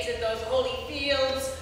This those holy other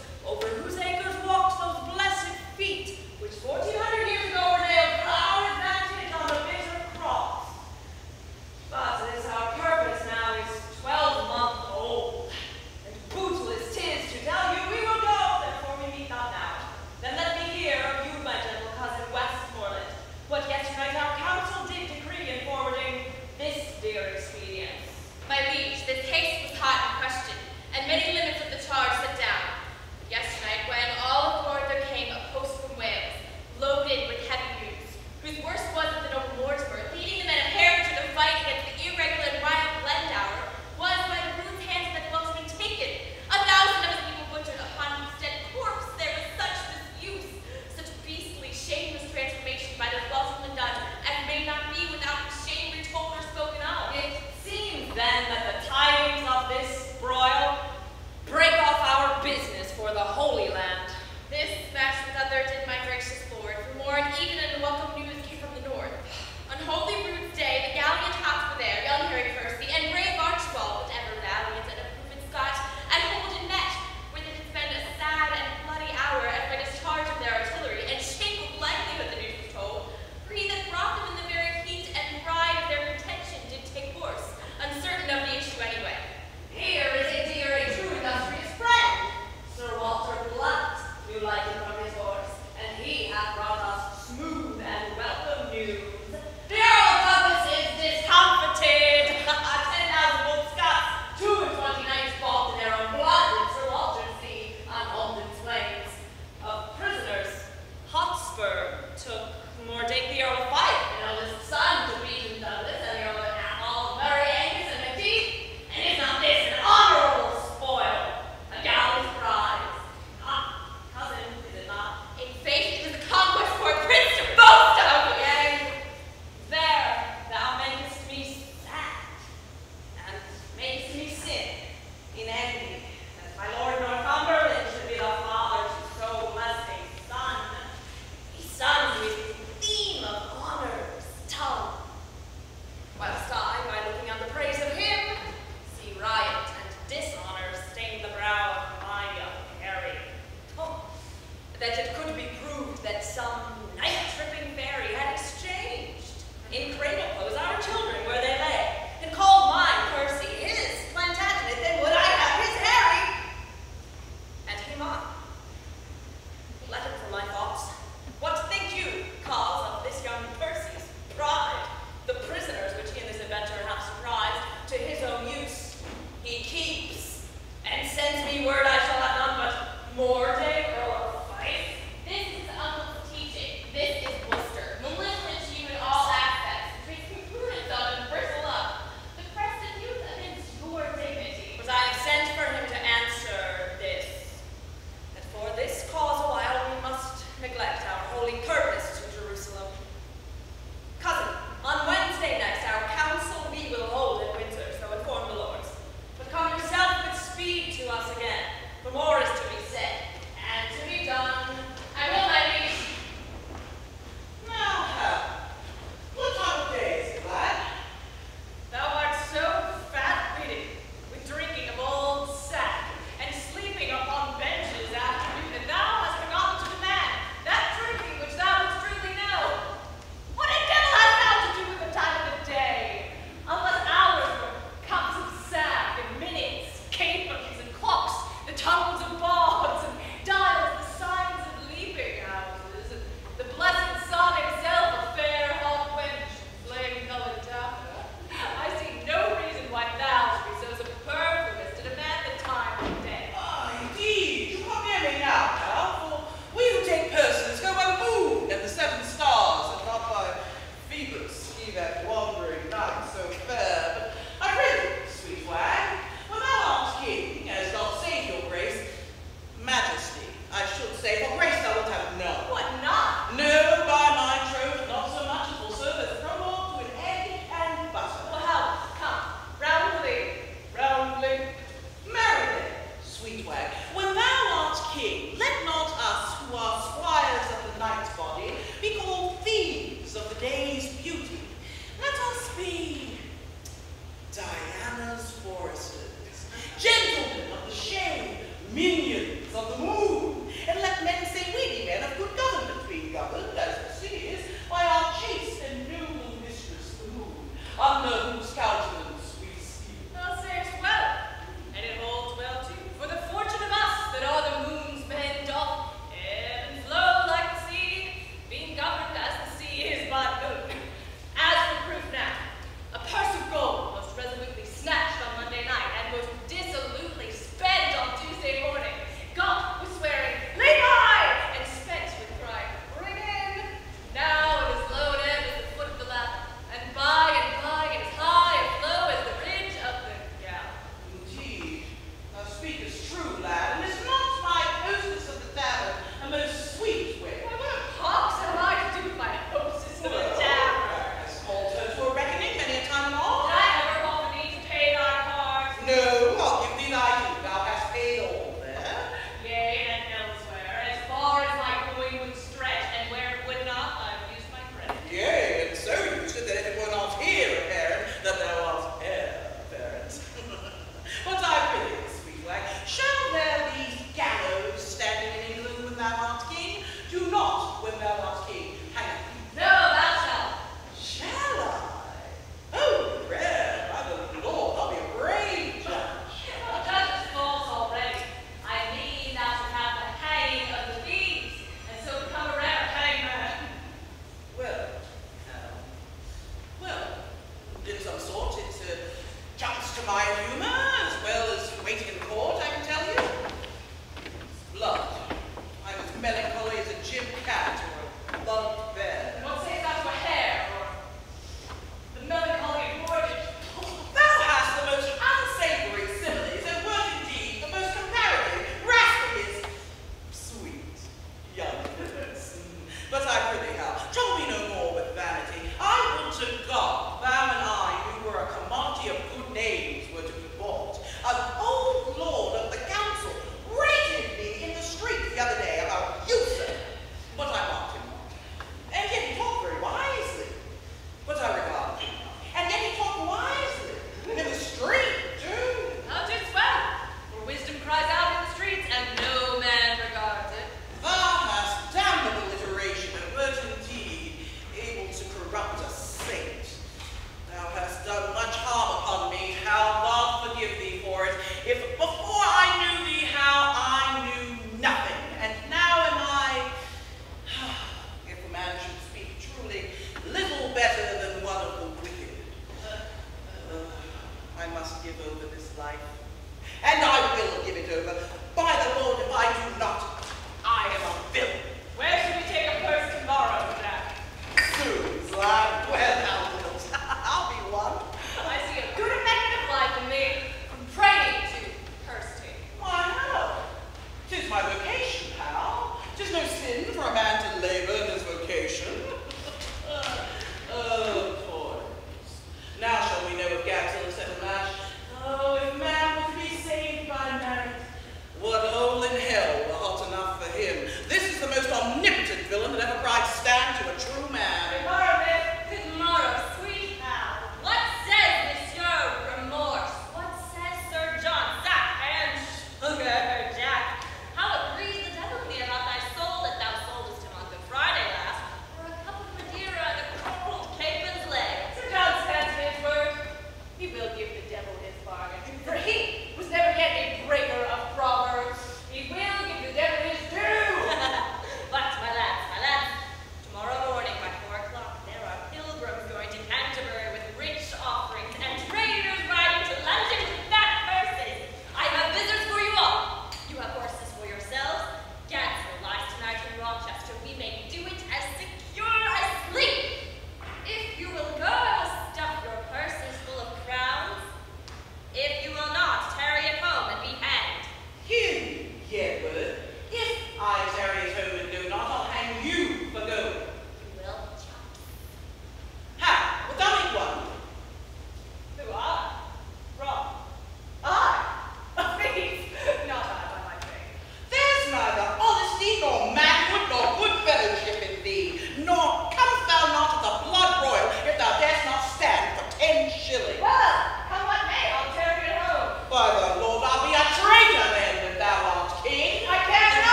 Diana's foresters, gentlemen of the shade, minions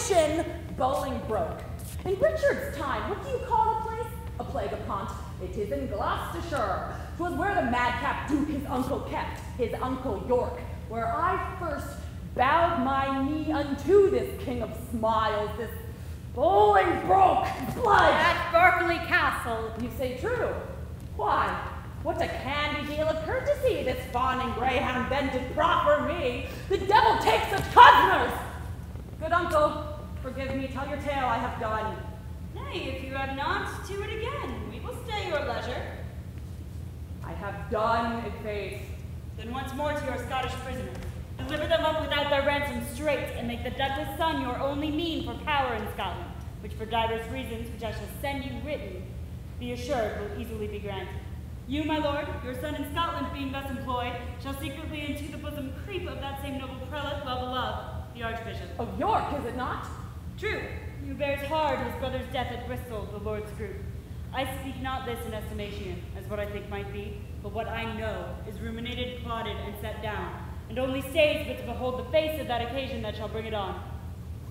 Russian Bolingbroke. In Richard's time, what do you call the place? A plague upon. It is in Gloucestershire. 'Twas where the madcap duke his uncle kept, his uncle York, where I first bowed my knee unto this king of smiles, this Bolingbroke blood. At Berkeley Castle. You say true. Why, what a candy deal of courtesy this fawning greyhound then did proffer me. The devil takes us customers. Good uncle, Forgive me, tell your tale, I have done. Nay, if you have not, do it again. We will stay your leisure. I have done, it faith. Then once more to your Scottish prisoners. Deliver them up without their ransom straight, and make the Douglas son your only mean for power in Scotland, which for divers reasons, which I shall send you written, be assured will easily be granted. You, my lord, your son in Scotland being thus employed, shall secretly into the bosom creep of that same noble prelate, well beloved, the Archbishop. Of York, is it not? True, you bears hard his brother's death at Bristol, the Lord Scroope. I speak not this in estimation, as what I think might be, but what I know is ruminated, plotted, and set down, and only stays but to behold the face of that occasion that shall bring it on.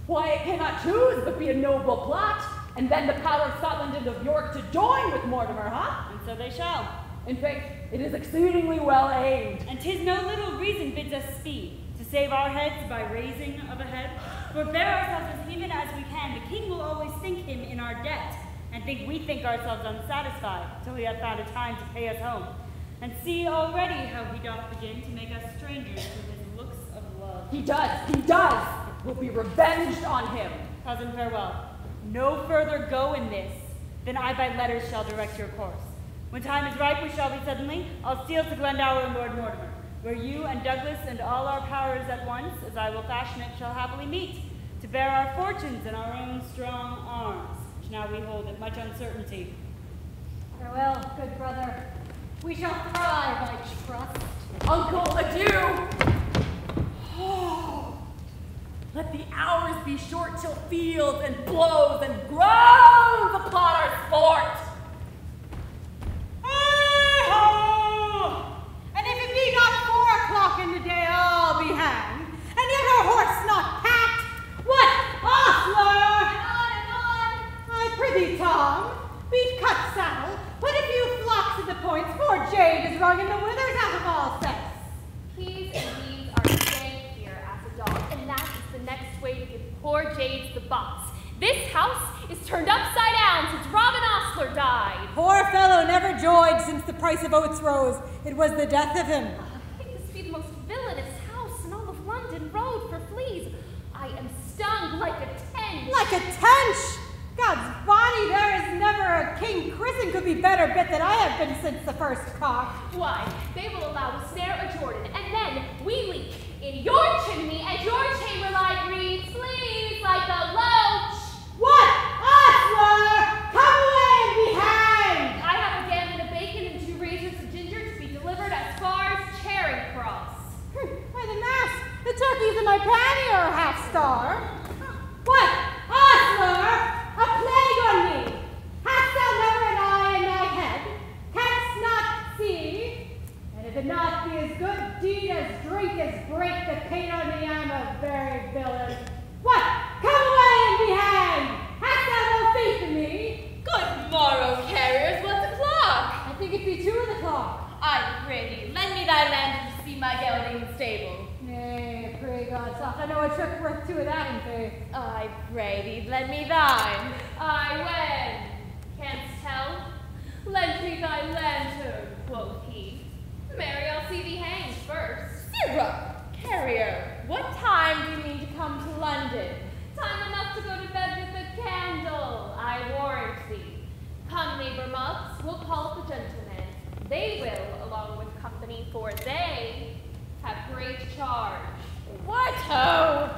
Why, it cannot choose but be a noble plot, and then the power of Scotland and of York to join with Mortimer, huh? And so they shall. In faith, it is exceedingly well aimed. And 'tis no little reason bids us speed, to save our heads by raising of a head. For bear ourselves as even as we can, the king will always think him in our debt, and think we think ourselves unsatisfied, till he hath found a time to pay us home. And see already how he doth begin to make us strangers with his looks of love. He does, he does. We'll be revenged on him. Cousin, farewell. No further go in this, than I by letters shall direct your course. When time is ripe, we shall be suddenly. I'll steal to Glendower and Lord Mortimer, where you and Douglas and all our powers at once, as I will fashion it, shall happily meet, to bear our fortunes in our own strong arms, which now we hold at much uncertainty. Farewell, good brother. We shall thrive, I trust. Uncle, adieu! Let the hours be short till fields and blows and groans upon our sport. Hey-ho! And be not four o'clock in the day, I'll be hanged. And yet our horse not packed. What, ostler? On and on! I prithee, Tom, beat cut saddle, put a few flocks at the points, poor Jade is wrung in the withers out of all sense. Peas and beans are staying here as a dog, and that is the next way to give poor Jades the box. This house is turned upside down since Robin Ostler died. Poor fellow never joyed since the price of oats rose. It was the death of him. I think this be the most villainous house in all of London Road for fleas. I am stung like a tench. Like a tench! God's body, there is never a king christened could be better bit than I have been since the first cock. Why, they will allow a snare a Jordan, and then we leak in your chimney, and your chamber light reads, please, like a loach. Not see? And if it not be as good deed as drink as break the pain on me, I'm a very villain. What? Come away and be hanged! Hast thou no faith in me? Good morrow, carriers. What's o'clock? I think it be two of the clock. I pray thee, lend me thy lantern to see my gelding stable. Nay, pray God, soft, I know a trick worth two of that in faith. I pray thee, lend me thine. I wed. Canst tell? Lend me thy lantern, quoth he. Marry, I'll see thee hanged first. Sirrah, carrier, what time do you mean to come to London? Time enough to go to bed with a candle, I warrant thee. Come, neighbor mugs, we'll call the gentlemen. They will, along with company, for they have great charge. What ho!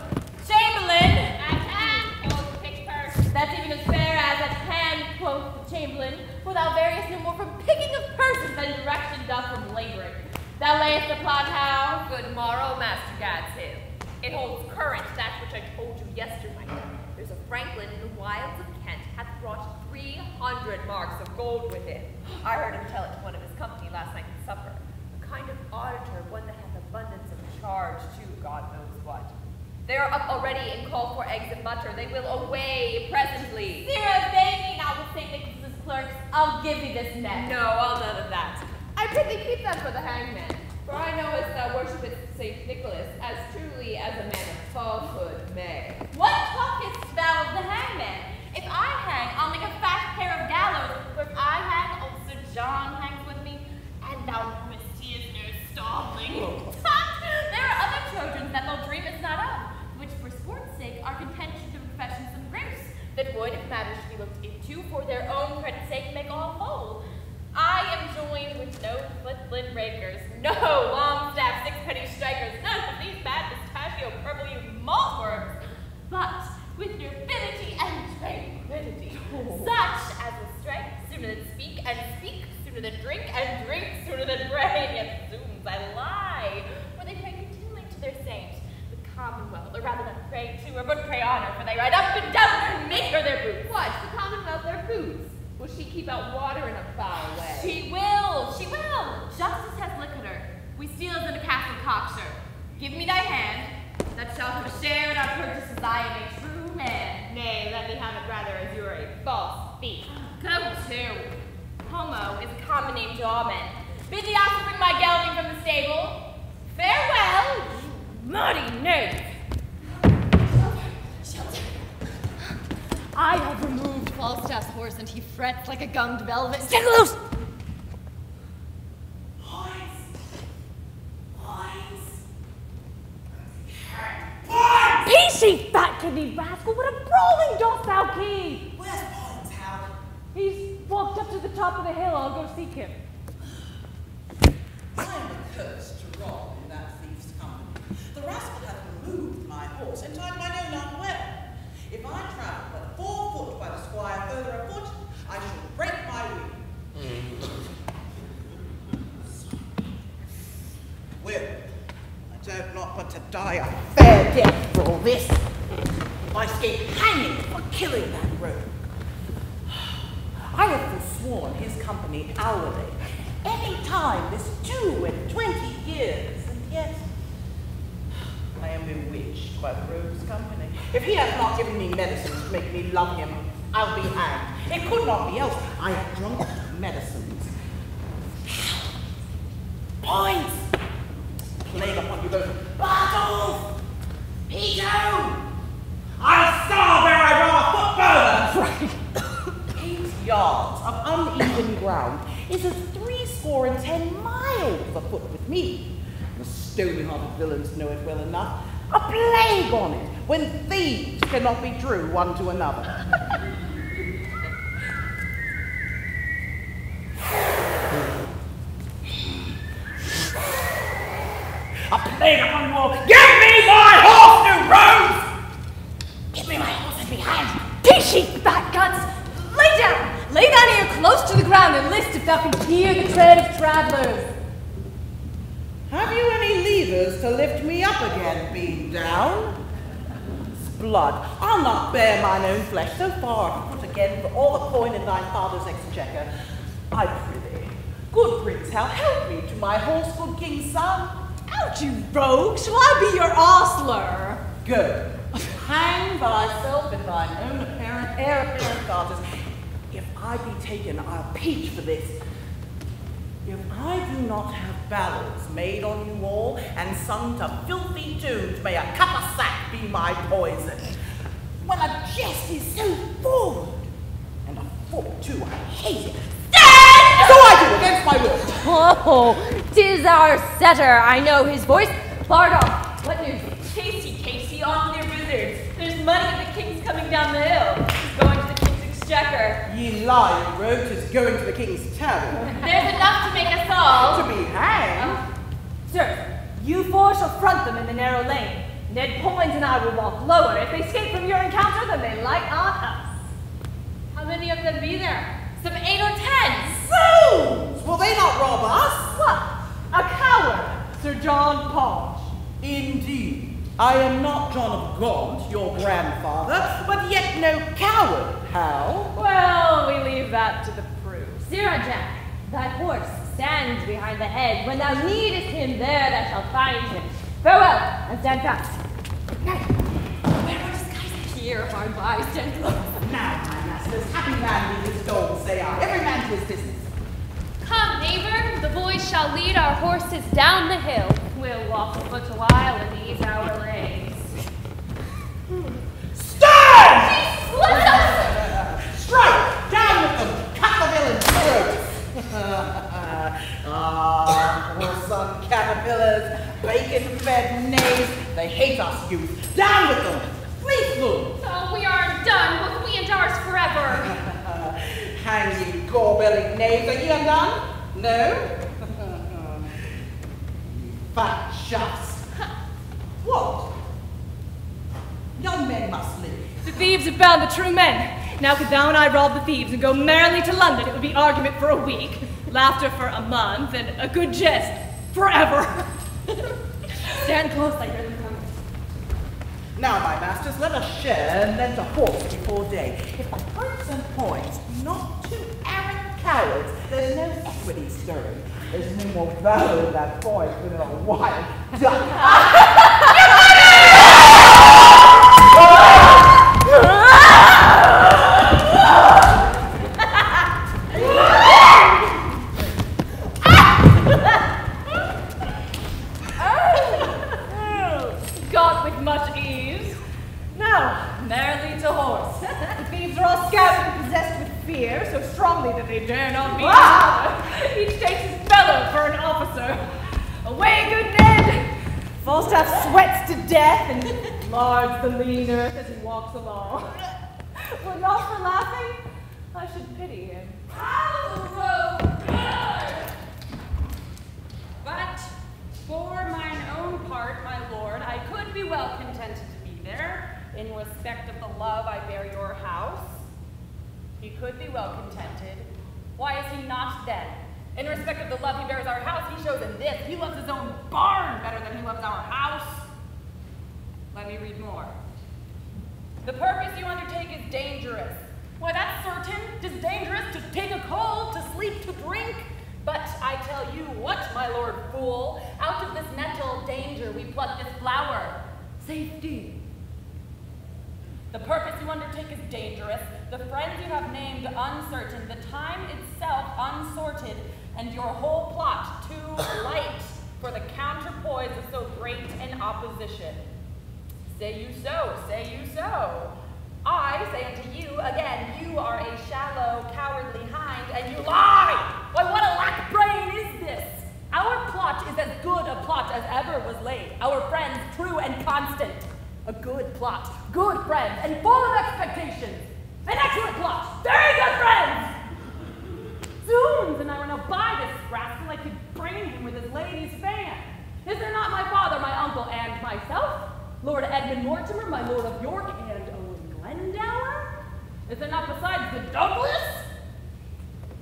Chamberlain! At hand, quoth Pickpurse. That's even as fair as at hand, quoth the Chamberlain, for thou variest no more from picking of purses than direction doth from laboring. Thou layest the plot how? Good morrow, Master Gadshill. It holds current that which I told you yesternight. There's a Franklin in the wilds of Kent hath brought three hundred marks of gold with him. I heard him tell it to one of his company last night at supper. A kind of auditor, one that hath abundance of charge too, God knows what. They are up already and call for eggs and butter. They will away presently. Sirrah, they me not with St. Nicholas's clerks. I'll give you this net. No, I'll none of that. I prithee keep that for the hangman. For I know as thou worshipest Saint Nicholas as truly as a man of falsehood may. What talkest thou of the hangman? If I hang, I'll make a fat pair of gallows. For if I hang, old Sir John hangs with me, and thou knowest he is no starveling. there are other Trojans that thou dreamest not of, which for sport's sake are content to profession some grim that would, if matters should be looked into, for their own credit's sake, make all whole. I am joined with no flint rakers, no long staff sixpenny strikers, none of these bad pistachio purple you malt worms, but with nobility and tranquility, oh. such as will strike sooner than speak, and speak sooner than drink, and drink sooner than pray. Yet zooms, I lie, for they pray continually to their saint, the Commonwealth, or rather not pray to her, but pray on her, for they ride up and down her, make her their boots. What? The Commonwealth their boots? Will she keep out water in a foul way? She will, she will. Justice has liquored her. We steal as in a castle cocksure. Give me thy hand, that shalt have a share in our purchase as I am a true man. Nay, let me have it rather as you are a false thief. Go to. Homo is a common name to all men. Bid the ox bring my gelding from the stable. Farewell, you muddy knave. I have removed Falstaff's horse and he frets like a gummed velvet. Stand loose! Peace, ye fat kidney rascal! What a brawling dost thou keep! Where's Poins, Howard? He's walked up to the top of the hill. I'll go seek him. I am accursed to rob in that thief's company. The rascal hath removed my horse and tied I know not where. If I travel four foot by the squire further afoot, I shall break my wing. Well, I don't not but to die a fair death for all this. I escape hanging for killing that rogue. I have forsworn his company hourly, any time this two and twenty years, and yet I am bewitched by the rogue's company. If he has not given me medicines to make me love him, I'll be hanged. It could not be else. I have drunk medicines. Poins! Plague upon you both. Bardolph! Peto! I'll starve ere I run a foot further! Eight yards of uneven ground is a three score and ten miles afoot with me. Stony-hearted villains know it well enough. A plague on it, when thieves cannot be true one to another. A plague upon you all! Give me my horse, you rogues! Give me my horse and be hanged! Peace, ye fat guts! Lay down! Lay down here close to the ground and list if thou can hear the tread of travelers. Have you any levers to lift me up again, being down? Blood, I'll not bear mine own flesh so far put again for all the coin in thy father's exchequer. I prithee, good prince, help me to my horse, good king's son. Out, you rogue! Shall I be your ostler? Go, hang thyself in thine own apparent heir apparent garters. If I be taken, I'll peach for this. If I do not have ballads made on you all and sung to filthy tunes, may a cup of sack be my poison. When a jest is so forward, and a foot too, I hate it. Stand! So I do, against my will. Oh, tis our setter. I know his voice. Bardolph, what news? Casey, Casey, on with your vizards. There's money and the king's coming down the hill. He's going to the king's exchequer. Ye lie, you rogue, 'tis going to the king's tavern. There's enough to make us all. To be hanged. Um, sir, you four shall front them in the narrow lane. Ned Poins and I will walk lower. If they escape from your encounter, then they light on us. How many of them be there? Some eight or ten. Fools! Will they not rob us? What? A coward, Sir John Podge. Indeed. I am not John of Gaunt, your grandfather, but yet no coward, Hal. Well, we leave that to the proof. Sirrah Jack, thy horse stands behind the hedge. When thou needest him, there thou shalt find him. Farewell, and stand fast. Where are disguises? Here, hard by, stand close. Now, my masters, happy man with his dog, say I. Every man to his business. Come, neighbor, the boys shall lead our horses down the hill. We'll walk afoot a while and ease our legs. ah, oh, some caterpillars, bacon-fed knaves, they hate us youth. Down with them! Please them! Oh, we aren't done with we and ours forever. Hang you gore-bellied knaves, are ye undone? No? Fat shafts. What? Young men must live. The thieves have found the true men. Now could thou and I rob the thieves and go merrily to London, it would be argument for a week, laughter for a month, and a good jest forever. Stand close, I hear them coming. Now, my masters, let us share and then to horse before day. If by points and Poins be not two arrant cowards, there's no equity stirring. There's no more valor in that voice than in a wild duck. Got with much ease. Now, merrily to horse. The thieves are all scouted and possessed with fear, so strongly that they dare not meet another. Each takes his fellow for an officer. Away, good Ned! Falstaff sweats to death and lards the lean earth as he walks along. Were not for laughing, I should pity him. But for mine own part, my lord, I could be well contented to be there, in respect of the love I bear your house. He could be well contented. Why is he not then? In respect of the love he bears our house, he shows in this. He loves his own barn better than he loves our house. Let me read more. The purpose you undertake is dangerous. Why, that's certain. Tis dangerous to take a cold, to sleep, to drink. But I tell you what, my lord fool, out of this nettle danger we pluck this flower. Safety. The purpose you undertake is dangerous, the friends you have named uncertain, the time itself unsorted, and your whole plot too light for the counterpoise of so great an opposition. Say you so, say you so. I say unto you again, you are a shallow, cowardly hind, and you lie! Why, what a lack brain is this? Our plot is as good a plot as ever was laid. Our friends true and constant. A good plot, good friends, and full of expectations. An excellent plot, very good friends! Zoons, and I were now by this rascal, I could brain him with his lady's fan. Is there not my father, my uncle, and myself? Lord Edmund Mortimer, my Lord of York, and Owen Glendower? Is there not besides the Douglas?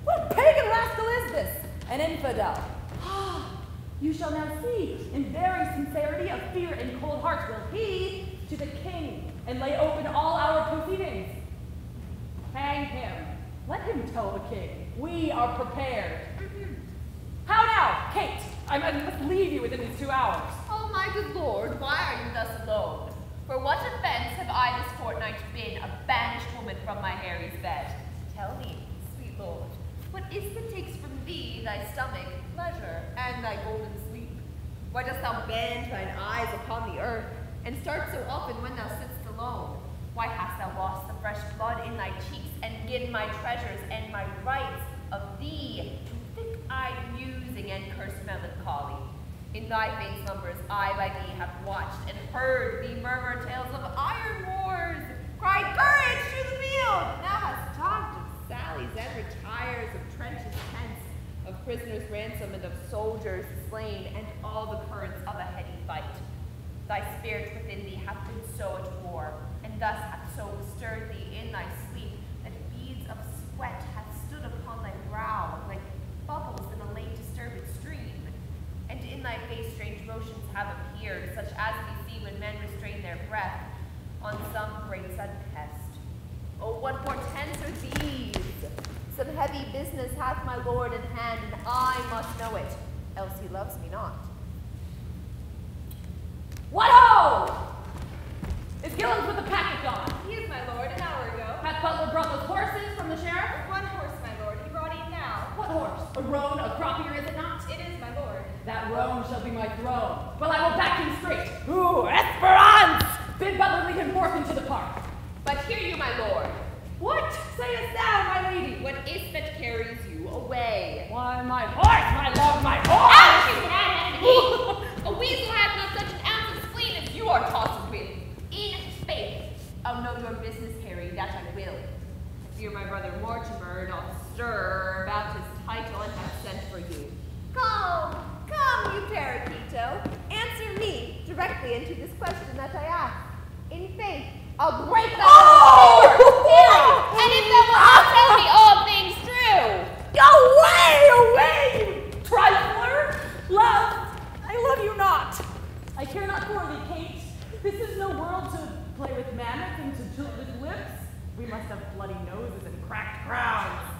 What pagan rascal is this? An infidel. Ah, you shall now see, in very sincerity of fear and cold heart will he to the king and lay open all our proceedings. Hang him. Let him tell the king. We are prepared. How now, Kate? I must leave you within these two hours. Oh, my good lord, why are you thus alone? For what offense have I this fortnight been a banished woman from my Harry's bed? Tell me, sweet lord, what is that takes from thee thy stomach pleasure and thy golden sleep? Why dost thou bend thine eyes upon the earth, and start so often when thou sittst alone? Why hast thou lost the fresh blood in thy cheeks, and given my treasures and my rights of thee to thick-eyed musing and cursed melancholy? In thy faint slumbers I by thee have watched and heard thee murmur tales of iron wars, Cry courage to the field. Thou hast talked of sallies and retires, of trenches tents, of prisoners ransomed and of soldiers slain, and all the currents of a heady fight. Thy spirit within thee hath been so at war, and thus hath so stirred thee in thy sleep, that beads of sweat hath stood upon thy brow like bubbles in a late disturbed stream. And in thy face strange motions have appeared, such as we see when men restrain their breath on some great sudden pest. Oh, what portents are these? Some heavy business hath my lord in hand, and I must know it, else he loves me not. What ho! Is Gilliams with the packet gone? He is my lord, an hour ago. Hath Butler brought those horses from the sheriff? One horse, my lord. He brought in now. What horse? A roan, a croftier, is it not? It is my lord. That roan shall be my throne. Well, I will back him straight. Ooh, Esperance! Bid Butler lead him forth into the park. But hear you, my lord, What sayest thou, my lady? what is that carries you away? Why, my horse, my love, my heart! horse! A weasel hath not such an ounce of spleen as you are tossed with. In faith, I'll know your business, Harry, that I will. I fear my brother Mortimer doth stir about his title and have sent for you. Come, you Answer me directly into this question that I ask. In faith, I'll break that. Oh! And if thou wilt tell me all things true. Go Away, away, you trifler! Love, I love you not. I care not for thee, Kate. This is no world to play with mammoth and to tilt with lips. We must have bloody noses and cracked crowns.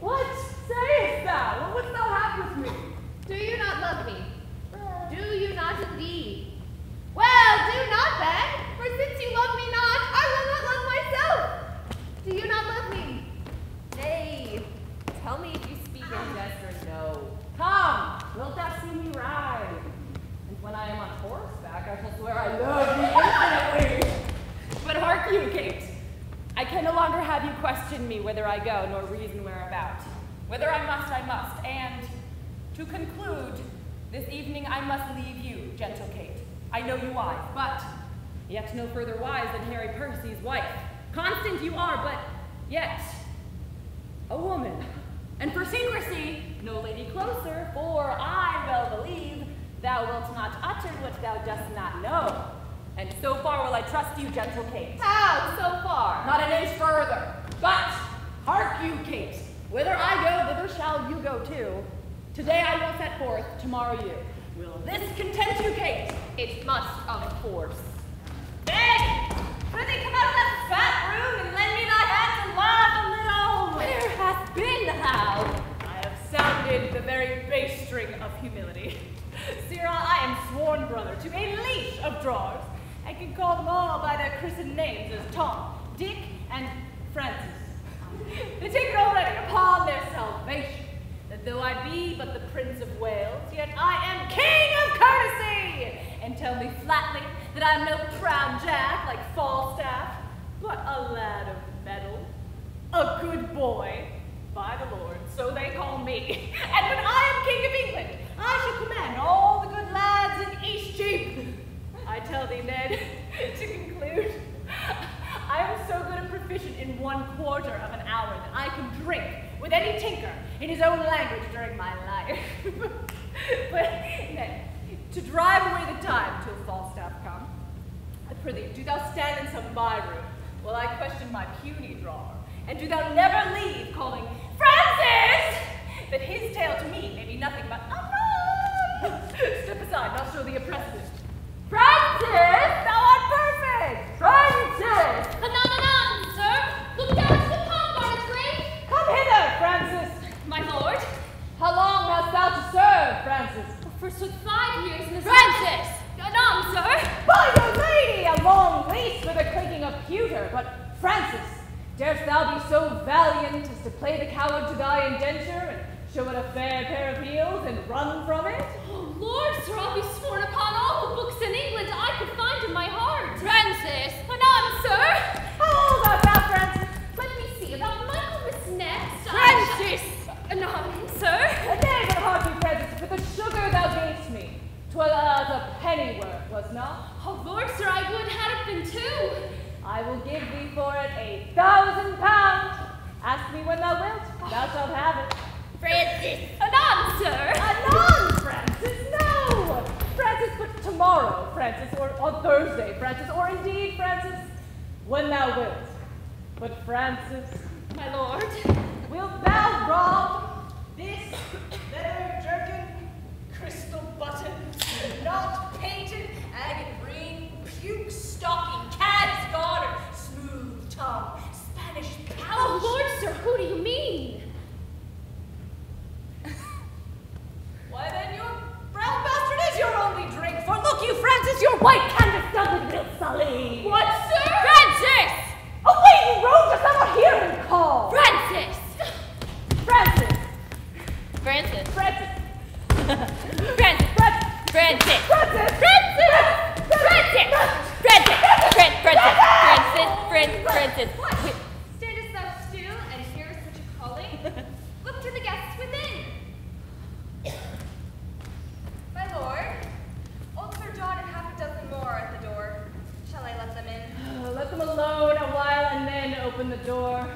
What sayest thou? What wouldst thou have with me? Do you not love me? Do you not indeed? Well, do not then, for since you love me not, I will not love myself. Do you not love me? Nay, tell me if you speak in jest or no. Come, wilt thou see me ride? And when I am on horseback, I shall swear I love you infinitely. But hark you, Kate. I can no longer have you question me whither I go, nor reason whereabout. Whether I must, I must. And to conclude, this evening I must leave you, gentle Kate. I know you wise, but yet no further wise than Harry Percy's wife. Constant you are, but yet a woman. And for secrecy, no lady closer, for I well believe thou wilt not utter what thou dost not know. And so far will I trust you, gentle Kate. How so far? Not an inch further. But hark you, Kate. Whither I go, thither shall you go too. Today I will set forth, tomorrow you. Will this content you, Kate? It must, of course. Meg! Prithee come out of that fat room and lend me thy hand to laugh a little. Where hath been thou? I have sounded the very bass string of humility. Sirrah, I am sworn brother to a leash of drawers. I can call them all by their christened names as Tom, Dick, and Francis. They take it already upon their salvation though I be but the Prince of Wales, yet I am King of courtesy, and tell me flatly that I am no proud jack like Falstaff, but a lad of mettle, a good boy, by the Lord, so they call me. And when I am King of England, I shall command all the good lads in Eastcheap. I tell thee, Ned, to conclude, I am so good and proficient in one quarter of an hour that I can drink with any tinker in his own language during my life. but, to drive away the time till Falstaff come, I prithee, do thou stand in some by-room while I question my puny drawer, and do thou never leave calling, Francis! That his tale to me may be nothing but oh, a run! Step aside, and I'll show a precedent. Francis! Thou art perfect! Francis! Anon, anon, sir. Look down to the pond, Barnard's grave. Come hither, Francis! My lord. How long hast thou to serve, Francis? For sooth five years in the Francis! Anon, sir. By your lady, a long leash with a clinking of pewter, but Francis, darest thou be so valiant as to play the coward to thy indenture and show it a fair pair of heels and run from it? Oh, Lord, sir, I'll be sworn upon all the books in England I could find in my heart. Francis! Anon, sir. How old art thou, Francis? Let me see, about Michaelmas next. Francis! Anon, sir. A day for hearty Francis, for the sugar thou gavest me. 'Twas as a penny worth, was not? Oh, Lord, sir, I would had it been two. I will give thee for it a thousand pounds. Ask me when thou wilt, oh. thou shalt have it. Francis. Anon, sir. Anon, Francis, no! Francis, but tomorrow, Francis, or on Thursday, Francis, or indeed, Francis, when thou wilt. But Francis, My lord. Wilt thou rob This leather jerkin, crystal button, not painted, agate ring, puke stocking, cad's garter, smooth tongue, Spanish pouch. Oh, Lord, sir, who do you mean? Why then your brown bastard is your only drink, for look you, Francis, your white canvas doublet will sully. What, sir? Francis! Away, you rogue! Thou not hear him call? Francis! Francis. Francis! Francis. Francis! Francis. Francis! Francis! Francis! Francis! Fran- Francis! Francis! Fran- Francis! Wait, Standest thou still and hearest such a calling? Look to the guests within. My lord, old Sir John and half a dozen more at the door. Shall I let them in? Uh, let them alone a while and then open the door.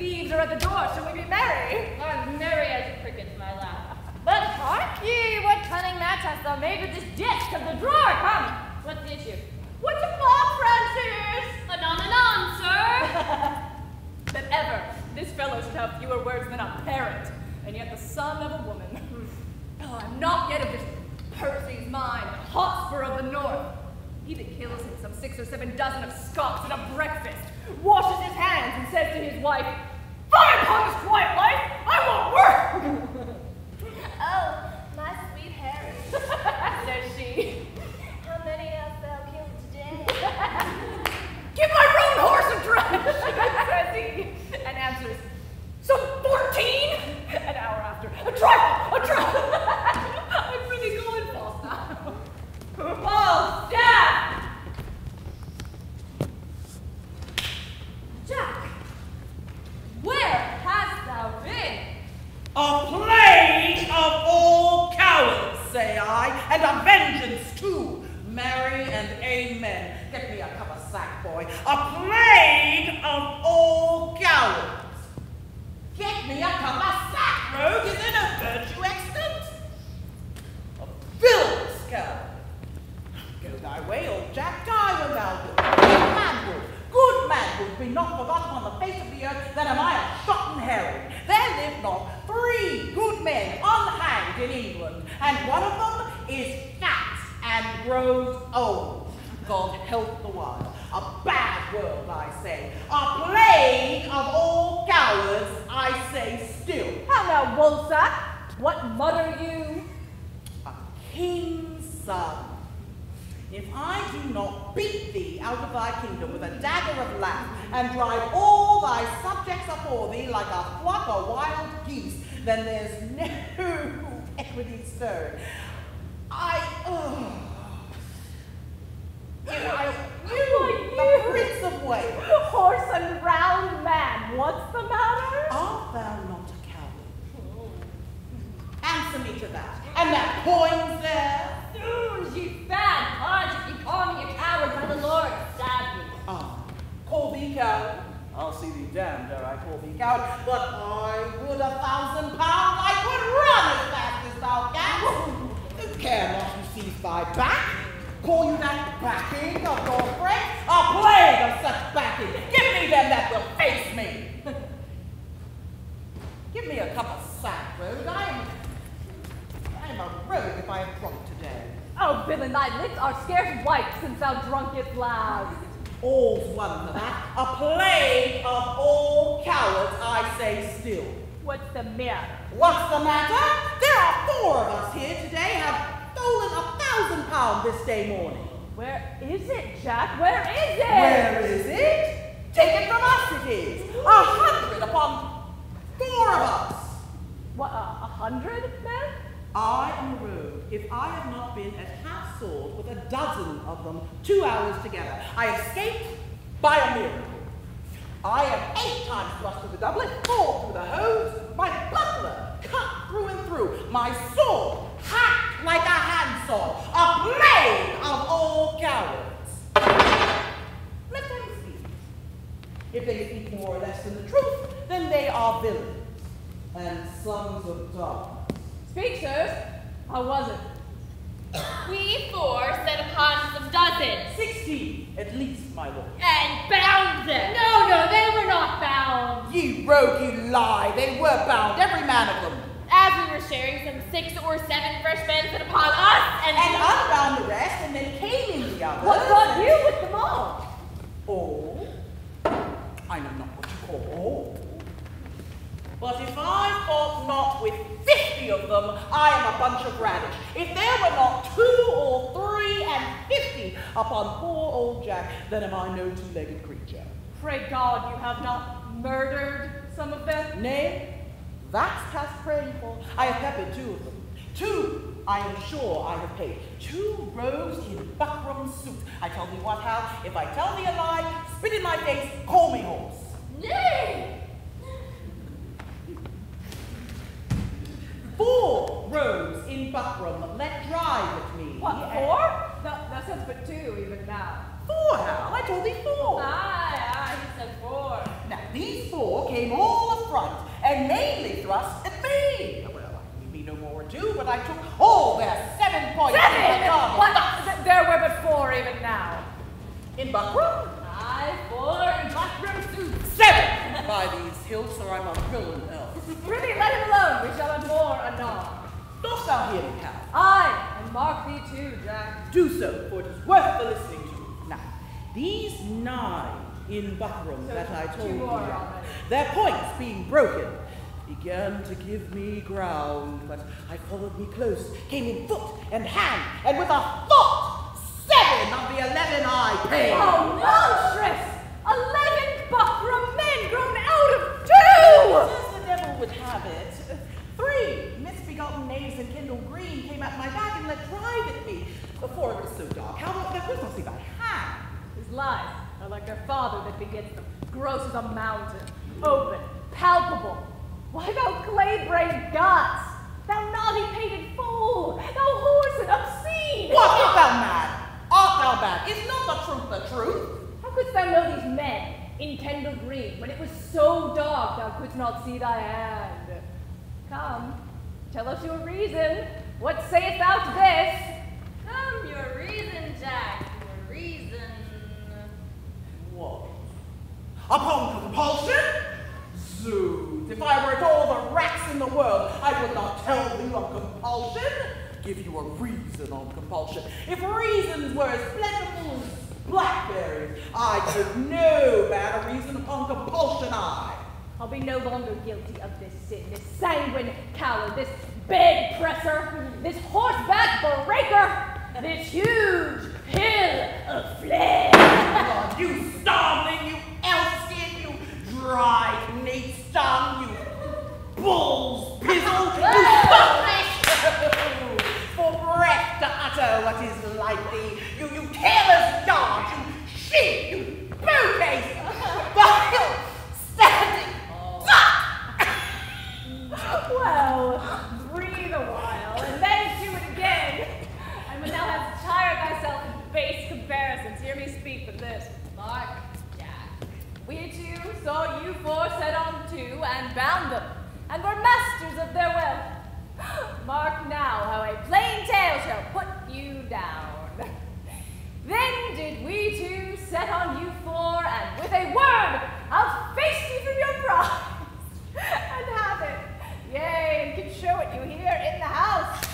thieves are at the door, shall we be merry? I'm merry as a cricket, my lad. But hark ye, what cunning match hast thou made with this disk of the drawer? Come, what's the issue? What's a mob, Francis? Anon, anon, sir. that ever this fellow should have fewer words than a parrot, and yet the son of a woman. oh, I'm not yet of this Percy's mind, Hotspur of the North. He that kills him some six or seven dozen of Scots at a breakfast, washes his hands, and says to his wife, Fine upon this quiet life, I won't work! Oh, my sweet Harry. says she. How many hast thou killed today? Give my roan horse a dress, says he, and answers, Some fourteen? An hour after, a trifle, a trifle. I'm really going false now. Oh, Dad! Jack, where thou? A plague of all cowards, say I, and a vengeance too. Marry and amen. Get me a cup of sack, boy. A plague of all cowards. Get me a cup of sack, rogue. Is it a virtue extant? A villainous coward. Go thy way, old Jack, die when thou wilt. Manhood, good manhood, be not forgotten on the face of the earth, then am I a shotten herring. There live not three good men unhanged in England, and one of them is fat and grows old. God help the while. A bad world, I say. A plague of all cowards, I say still. Now, Woolsack? What mutter you? a king's son. If I do not beat thee out of thy kingdom with a dagger of lath, and drive all thy subjects afore thee like a flock of wild geese, then there's no equity stirred. I, oh. You, I, you, the Prince of Wales, Horse and round man, what's the matter? art thou not a coward? Answer me to that. And that coin's there? Soon, ye bad punch, if you call me a coward, by the Lord, stab me. Ah, call thee coward. I'll see thee damned ere I call thee coward, but I would a thousand pounds I could run as fast as thou canst. Care not who sees thy back. Call you that backing of your friend? A plague of such backing. Give me them that will face me. Give me a cup of sack, rogue. I am, I am a rogue if I have drunk today. Oh, villain, thy lips are scarce white since thou drunkest last. All's one for that. A plague of all cowards, I say still. What's the matter? What's the matter? There are four of us here today have stolen a thousand pounds this day morning. Where is it, Jack? Where is it? Where is it? Take it from us it is. A hundred upon four of us. What, a, a hundred men? I am rogue if I have not been at half sword with a dozen of them two hours together. I escaped by a miracle. I am eight times thrust through the doublet, four through the hose, my buckler cut through and through, my sword hacked like a handsaw, a plague of all cowards. Let them speak. If they speak more or less than the truth, then they are villains and sons of darkness. Speak, sirs. How was it? We four set upon some dozens Sixteen, at least, my lord. and bound them. No, no, they were not bound. You rogue, you lie. They were bound, every man of them. As we were sharing some six or seven fresh men set upon us and, And unbound the rest, and then came in the others. What brought you with them all? All? I know not what you call all. But if I fought not with fifty of them, I am a bunch of radish. If there were not two or three and fifty upon poor old Jack, then am I no two-legged creature. Pray God you have not murdered some of them. Nay, that's past praying for. I have peppered two of them. Two, I am sure I have paid. Two rows in buckram suit. I tell thee what, Hal, if I tell thee a lie, spit in my face, call me horse. Nay! Four rows in buckram, let drive at me. What, And- four? No, that sounds but two even now. Four, Hal, I told thee four. Aye, aye, he said four. Now, these four came all up front and mainly thrust at me. Well, I need me no more ado, but I took all their seven points. Seven! What? What? Th- There were but four even now. In Buckram, Aye, four in Buckram suit. seven! By these hills, or I'm a villain. Prithee, let him alone. We shall have more anon. Dost thou hear me, Cal? Aye, and mark thee too, Jack. Do so, for it is worth the listening to. Now, these nine in Buckram So that I told you, of, their points being broken, began to give me ground, but I followed me close, came in foot and hand, and with a thought, seven of the eleven I paid. Oh, monstrous! Eleven Buckram men grown out of two! Devil would have it, three misbegotten knaves in Kendal Green came at my back and let drive at me before it was so dark. How there was not see by hand. His lies are like their father that begets them, gross as a mountain, open, palpable. Why thou clay-brained gods? Thou naughty painted fool! Thou whores and obscene! What art thou mad? Art thou mad? Is not the truth the truth? How couldst thou know these men in Kendal Green when it was so dark thou couldst not see thy hand? Come, tell us your reason. What sayest thou to this? Come, your reason, Jack, your reason. What? Upon compulsion? Zood, if I were at all the rats in the world, I would not tell thee of compulsion. Give you a reason on compulsion. If reasons were as plentiful as blackberries, I'd give no bad reason upon compulsion I. I'll be no longer guilty of this sin, this sanguine coward, this bed presser, this horseback breaker, this huge hill of flesh. God, you starveling, you elf skin, you dry meat stung, you bull's pizzle, you! For breath to utter what is like thee, you, you careless dog, you sheep, you bouquet, vile, standing, duck! Well, breathe a while, and then do it again. And when thou hast tired thyself in base comparisons, hear me speak of this. Mark, Jack. We two saw you four set on two and bound them, and were masters of their wealth. Mark now how a plain tale shall put you down. Then did we two set on you four, and with a word outfaced you from your prize, and have it, yea, and can show it you here in the house.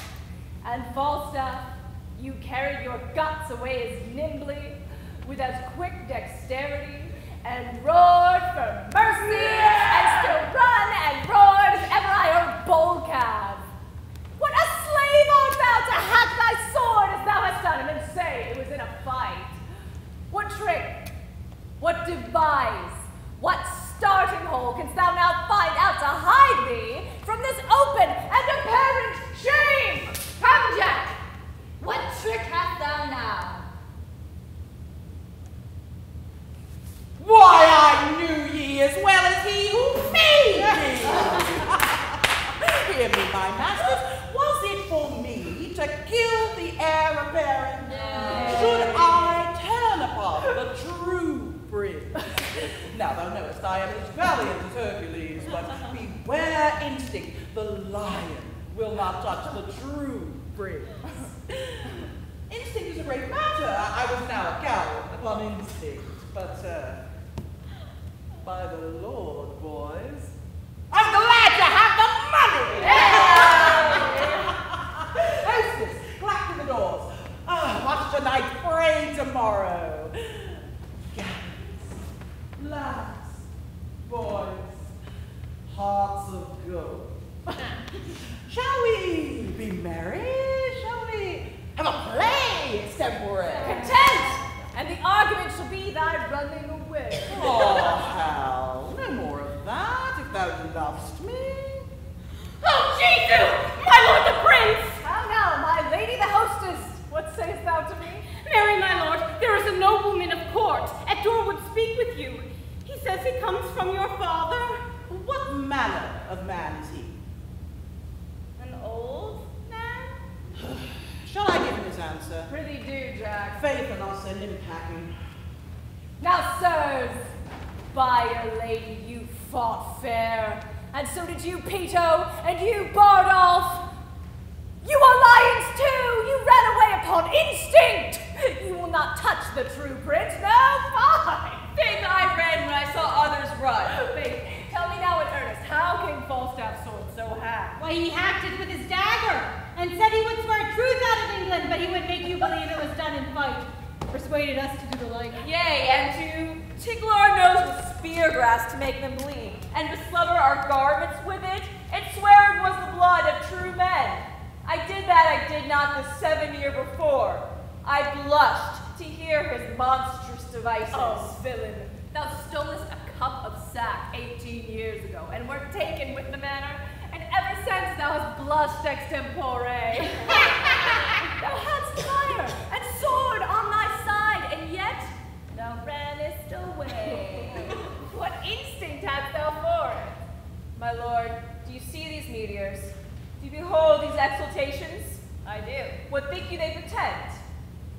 And Falstaff, you carried your guts away as nimbly, with as quick dexterity, and roared for mercy, and still run and roared as ever I heard bull calf. What a slave art thou to hack thy sword as thou hast done, and then say it was in a fight? What trick, what device, what starting hole canst thou now find out to hide thee from this open and apparent shame? Come, Jack, what trick hast thou now? Why, I knew ye as well as he who made me. Hear me, my masters. Was it for me to kill the heir apparent? Should I turn upon the true prince? now thou knowest I am as valiant as Hercules, but beware instinct. The lion will not touch the true prince. Instinct is a great matter. I was now a coward upon instinct, but uh, by the Lord, boys, I'm glad to have the money. Hostess, clack to the doors. Ah, watch pray tomorrow. Gallants, lads, boys, hearts of gold. Shall we be merry? Shall we have a play extempore? Content! And the argument shall be thy running away. Oh, Hal, no more of that, if thou lovest me. Oh, Jesu! My lord the prince! How now, my lady the hostess? What sayest thou to me? Marry, my lord, there is a nobleman of court at door would speak with you. He says he comes from your father. What manner of man is he? An old man? Shall I give him his answer? Prithee do, Jack. Faith, and I'll send him packing. Now, sirs, by your lady you fought fair, and so did you, Peto, and you, Bardolph. You are lions too! You ran away upon instinct! You will not touch the true prince, no, fine! Think I ran when I saw others run. Faith, tell me now in earnest, how came Falstaff's sword so hacked? Why, he hacked it with his dagger and said he would swear truth out of England, but he would make you believe it was done in fight. Persuaded us to do the like. Yea, and to tickle our nose with spear grass to make them bleed, and beslubber our garments with it, and swear it was the blood of true men. I did that I did not the seven year before. I blushed to hear his monstrous devices. Oh, villain, thou stolest a cup of sack 18 years ago, and wert taken with the manner, and ever since thou hast blushed extempore. thou hadst fire and sword on thy side, and yet thou rannest away. what instinct hadst thou for it? My lord, do you see these meteors? Do you behold these exultations? I do. What think you they pretend?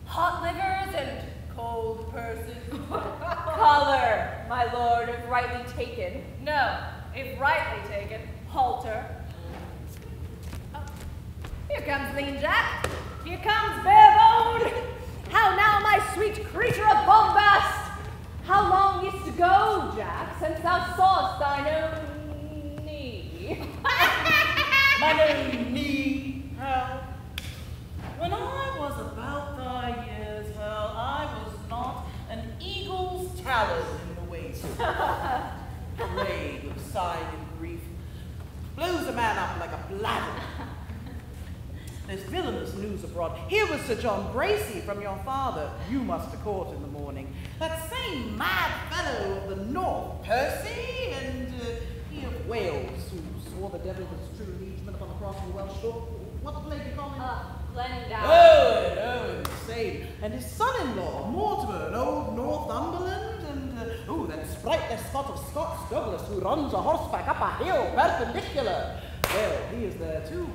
Hot livers and cold purses. Color, my lord, if rightly taken. no, if rightly taken, halter. Oh, here comes Lean Jack. Here comes Barebone. How now, my sweet creature of bombast? How long is to go, Jack, since thou sawest thine own knee? My own knee, Hal. When I was about thy years, Hal, I was not an eagle's talon in the waist. Plague of sighing and grief blows a man up like a bladder. There's villainous news abroad. Here was Sir John Bracy from your father. You must to court in the morning. That same mad fellow of the north, Percy, and uh, he of Wales, who swore the devil was true the cross of the Welsh shore. What the plague you call him? Uh, Glendower. Owen, Owen, same. And his son-in-law, Mortimer, an old Northumberland, and, uh, oh, that sprightly Scot of Scots, Douglas, who runs a horseback up a hill perpendicular. Well, he is there too.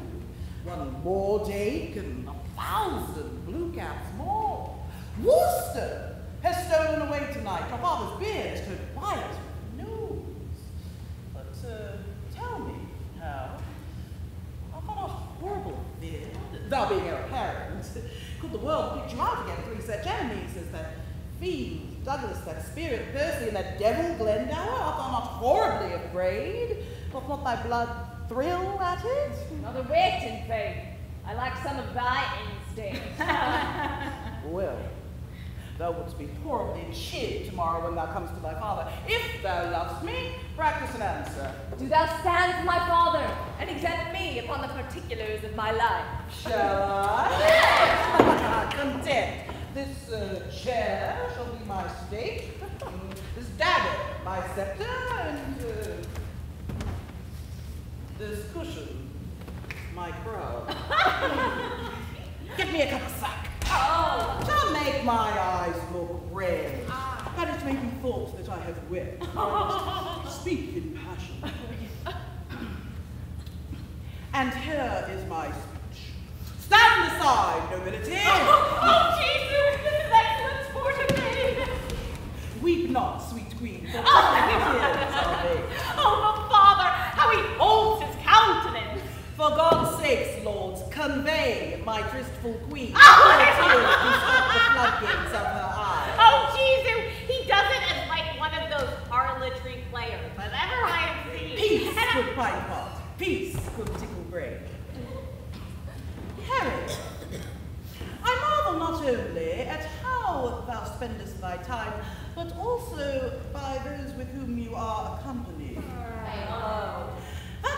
One more Mordake and a thousand blue caps more. Worcester has stolen away tonight. Your father's beard has turned white with news. But, uh, tell me, Hal, I've got a horrible fear. Thou being our apparent, could the world pick you out again three such enemies as that fiend Douglas, that spirit Percy, and that devil Glendower? Art thou not horribly afraid? Doth not thy blood thrill at it? Another wit in faith. I lack some of thy instincts. Well, thou wouldst be horribly chid tomorrow when thou comest to thy father. If thou lovest me, practice an answer. Do thou stand for my father and examine me upon the particulars of my life? Shall I? Yes! Content. This uh, chair shall be my stake, this dagger my scepter, and uh, this cushion my crown. Give me a cup of sack. Oh, to make my eyes look red. Ah. That it may be thought that I have wept. I speak in passion. Oh, and here is my speech. Stand aside, nobility! Oh, Jesus, this is excellent sport of me. Weep not, sweet queen, for tears are. Oh, the oh, father, how he holds his countenance! For God's sakes, lords, convey my tristful queen. Oh, Her tears do stop the floodgates of her eyes. Oh, Jesus, he does it as like one of those harlotry players that ever I have seen. Peace, And I- good pine pot. Peace, good tickle brain. Harry, I marvel not only at how thou spendest thy time, but also by those with whom you are accompanied. That oh.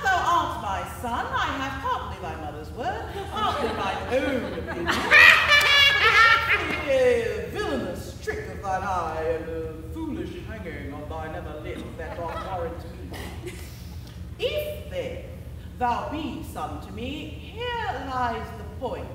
Thou art my son, I have partly thy mother's word, partly mine own opinion. a villainous trick of thine eye, and a foolish hanging on thy nether lip that doth warrant me. If then thou be son to me, here lies the point.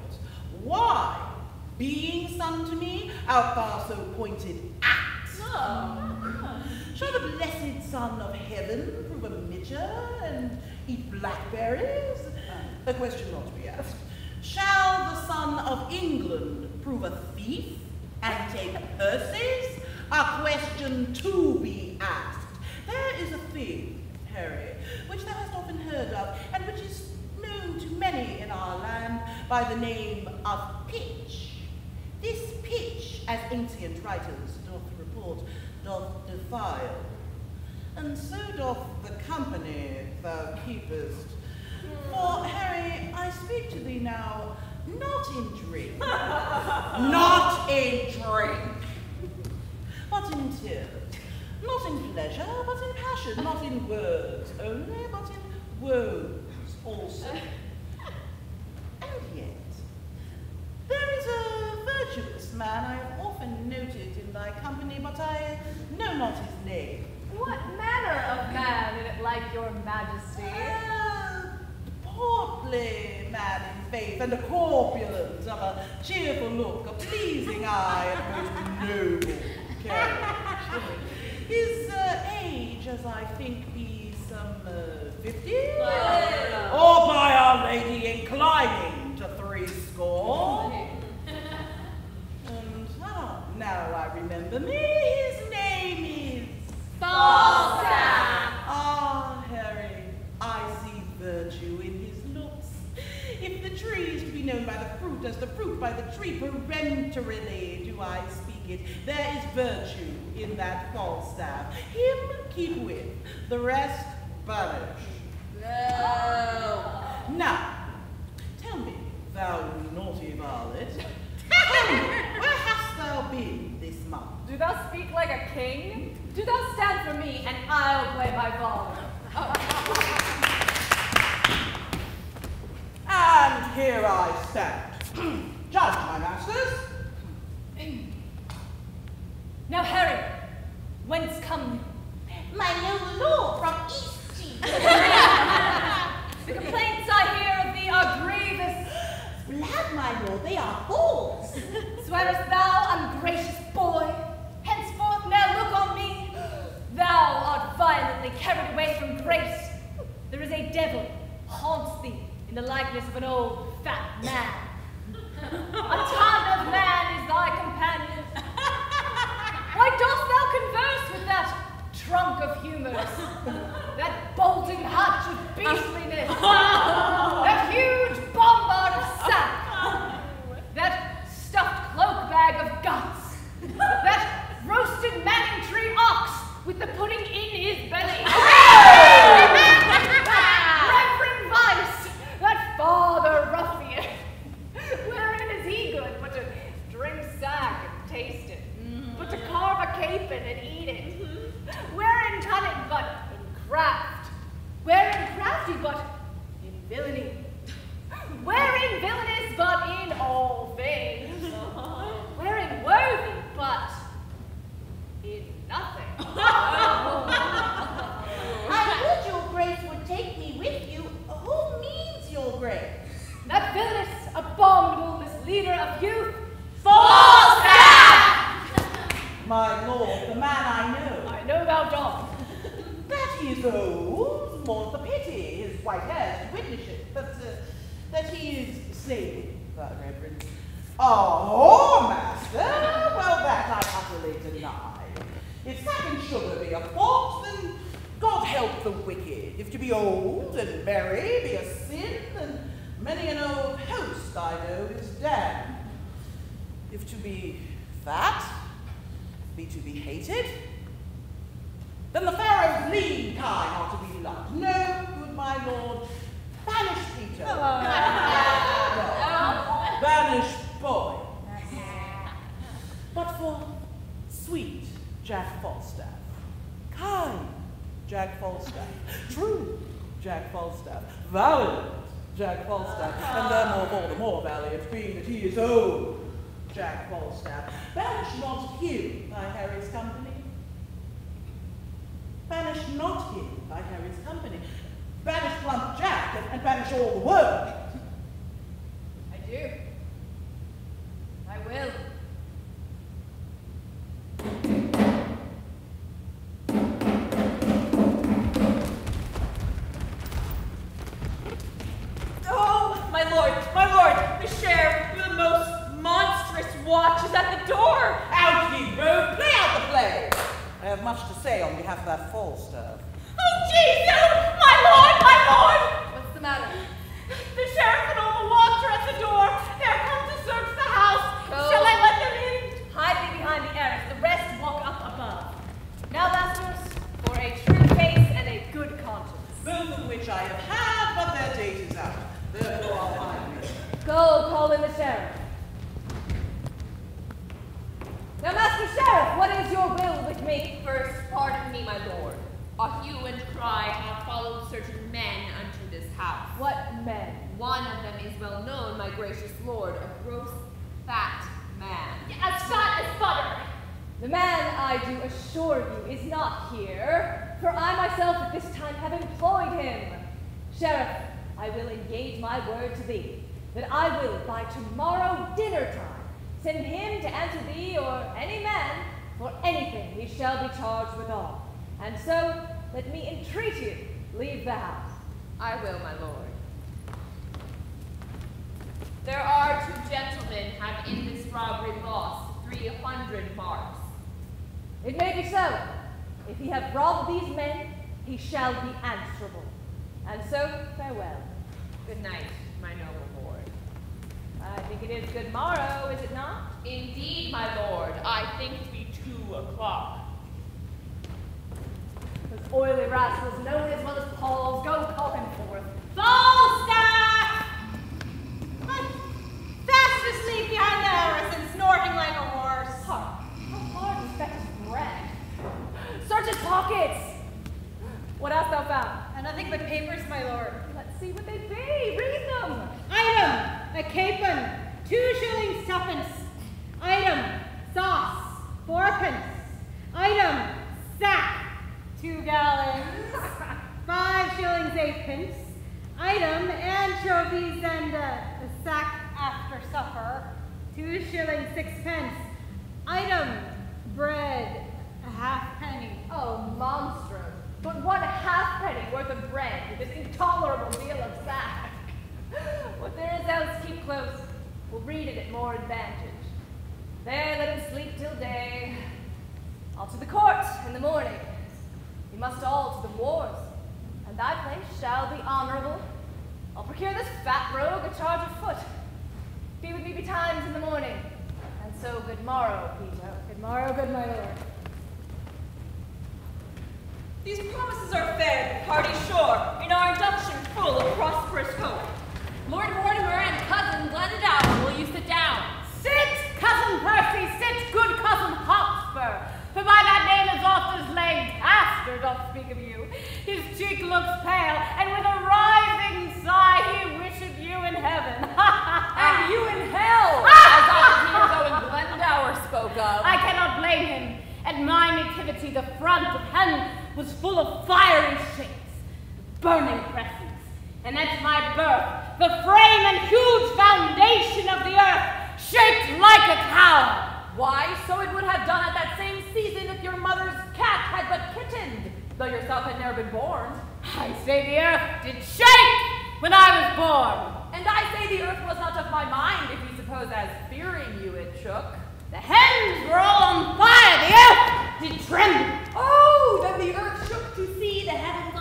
Why, being son to me, art thou so pointed at? Ah, ah. Shall the blessed Son of Heaven prove a micher and eat blackberries? A question to be asked. Shall the Son of England prove a thief and take purses? A question to be asked. There is a thing, Harry, which thou hast often heard of, and which is known to many in our land, by the name of Pitch. This pitch, as ancient writers doth report, doth defile. And so doth the company thou keepest. For, Harry, I speak to thee now, not in drink, not in drink, but in tears, not in pleasure, but in passion, not in words only, but in woes also. And yet, there is a virtuous man I have often noted in thy company, but I know not his name. What manner of man in it like your majesty? A portly man in faith, and a corpulent, of a cheerful look, a pleasing eye, and a most noble carriage. His uh, age, as I think, be some uh, fifty? Or by our lady inclining to three score? And ah, now I remember me, is Falstaff. Ah, Harry, I see virtue in his looks. If the tree is to be known by the fruit, as the fruit by the tree, peremptorily do I speak it. There is virtue in that Falstaff. Him keep with, the rest banish. Now, tell me, thou naughty varlet, tell me, where hast thou been this month? Do thou speak like a king? Do thou stand for me, and I'll play my ball. And here I stand. Judge, my masters. Now, Harry, whence come? My noble lord from East The complaints I hear of thee are grievous. Glad, my lord, they are fools. Swearest thou, ungracious boy, ne'er look on me? Thou art violently carried away from grace. There is a devil haunts thee in the likeness of an old fat man. A ton of man is thy companion. Why dost thou converse with that trunk of humors? That bolting hutch of beastliness? That huge bombard of sack? That stuffed cloak bag of guts? That roasted Manningtree ox with the pudding in his belly? Reverend Vice, that father ruffian. Wherein is he good but to drink sack and taste it? But to carve a capon and eat it? Wherein cunning but in craft? Wherein crafty but in villainy? Wherein villainous but in all things? Wherein worthy but nothing? I would your grace would take me with you. Who means your grace? That villainous, abominable misleader of youth, My lord, the man I know. I know thou dost. That he is old, more's the pity, his white hairs to witness it, but uh, that he is saving, thy reverence. Oh, master, well that I utterly deny. If sack and sugar be a fault, then God help the wicked. If to be old and merry be a sin, then many an old host I know is damned. If to be fat be to be hated, then the Pharaoh's lean kind are to be loved. No, good my lord, banish Peto. No, oh. banish boy. But for sweet Jack Falstaff, kind Jack Falstaff, true Jack Falstaff, valiant Jack Falstaff, and therefore all the more valiant, being that he is old Jack Falstaff. Banish not him by Harry's company. Banish not him by Harry's company. Banish plump Jack and, and banish all the world. I do. I will. At my birth, the frame and huge foundation of the earth shaped like a tower. Why, so it would have done at that same season if your mother's cat had but kittened, though yourself had never been born. I say the earth did shake when I was born. And I say the earth was not of my mind, if you suppose as fearing you it shook. The heavens were all on fire, the earth did tremble. Oh, then the earth shook to see the heavens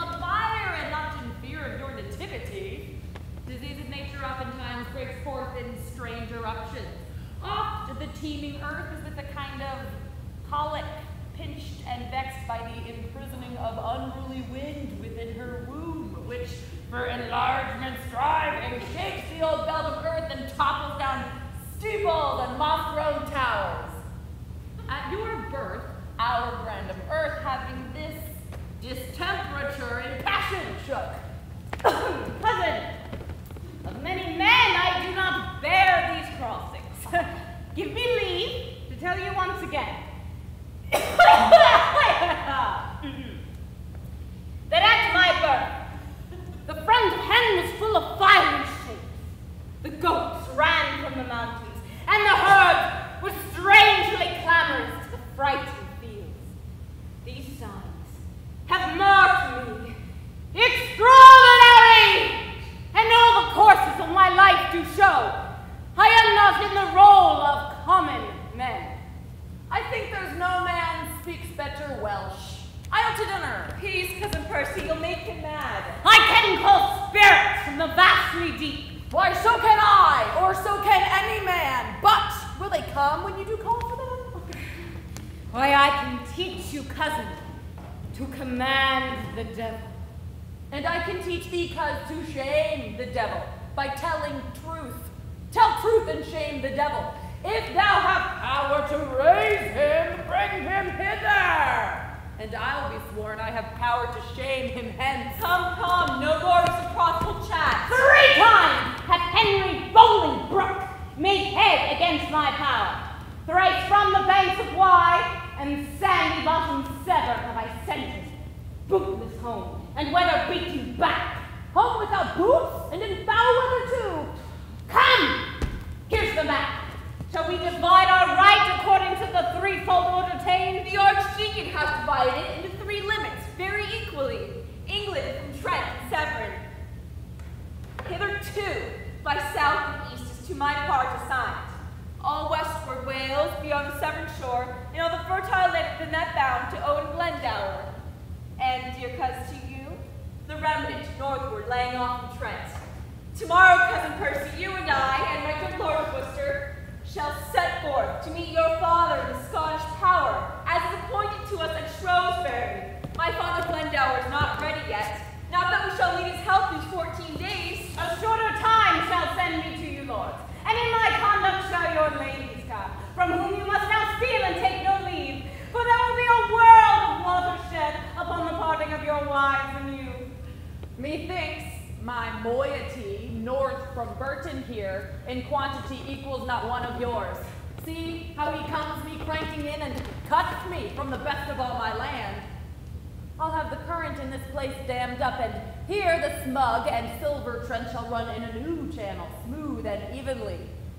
nature oftentimes breaks forth in strange eruptions. Oft the teeming earth is with a kind of colic, pinched and vexed by the imprisoning of unruly wind within her womb, which for enlargement strives and shakes the old belt of earth and topples down steeples and moss-grown towers. At your birth, our brand of earth having this distemperature in passion shook. Cousin, of many men I do not bear these crossings. Give me leave to tell you once again that at my birth the front hen was full of fiery shapes. The goats ran from the mountains, and the herd was strangely clamorous to the frightened fields. These signs have marked me extraordinary, and all the courses of my life do show I am not in the role of common men. I think there's no man speaks better Welsh. I out to dinner. Peace, cousin Percy, you'll make him mad. I can call spirits from the vastly deep. Why, so can I, or so can any man. But will they come when you do call for them? Why, I can teach you, cousin, to command the devil. And I can teach thee, cuz, to shame the devil by telling truth. Tell truth and shame the devil. If thou have power to raise him, bring him hither. And I'll be sworn I have power to shame him hence. Come, come, no more reproachful chat. Three times hath Henry Bolingbroke made head against my power. Thrice from the banks of Wye and sandy bottom Severn have I sent him, bootless home, and weather beat you back. Home without boots, and in foul weather too. Come! Here's the map. Shall we divide our right according to the threefold order tamed? The Archdeacon has divided it into three limits, very equally. England from Trent and Severn. Hitherto, by south and east is to my part assigned. All westward Wales, beyond the Severn shore, and all the fertile land within that bound to Owen Glendower. And, dear cousin, the remnant northward laying off from Trent. Tomorrow, cousin Percy, you and I, and my good Lord Worcester, shall set forth to meet your father in the Scottish power, as is appointed to us at Shrewsbury. My father Glendower is not ready yet. Not that we shall need his help these fourteen days. A shorter time shall send me to you, lords, and in my conduct shall your ladies come, from whom you must now steal and take no leave, for there will be a world of watershed upon the parting of your wives and you. Methinks my moiety north from Burton here in quantity equals not one of yours. See how he comes me cranking in and cuts me from the best of all my land. I'll have the current in this place dammed up, and here the smug and silver Trent shall run in a new channel, smooth and evenly.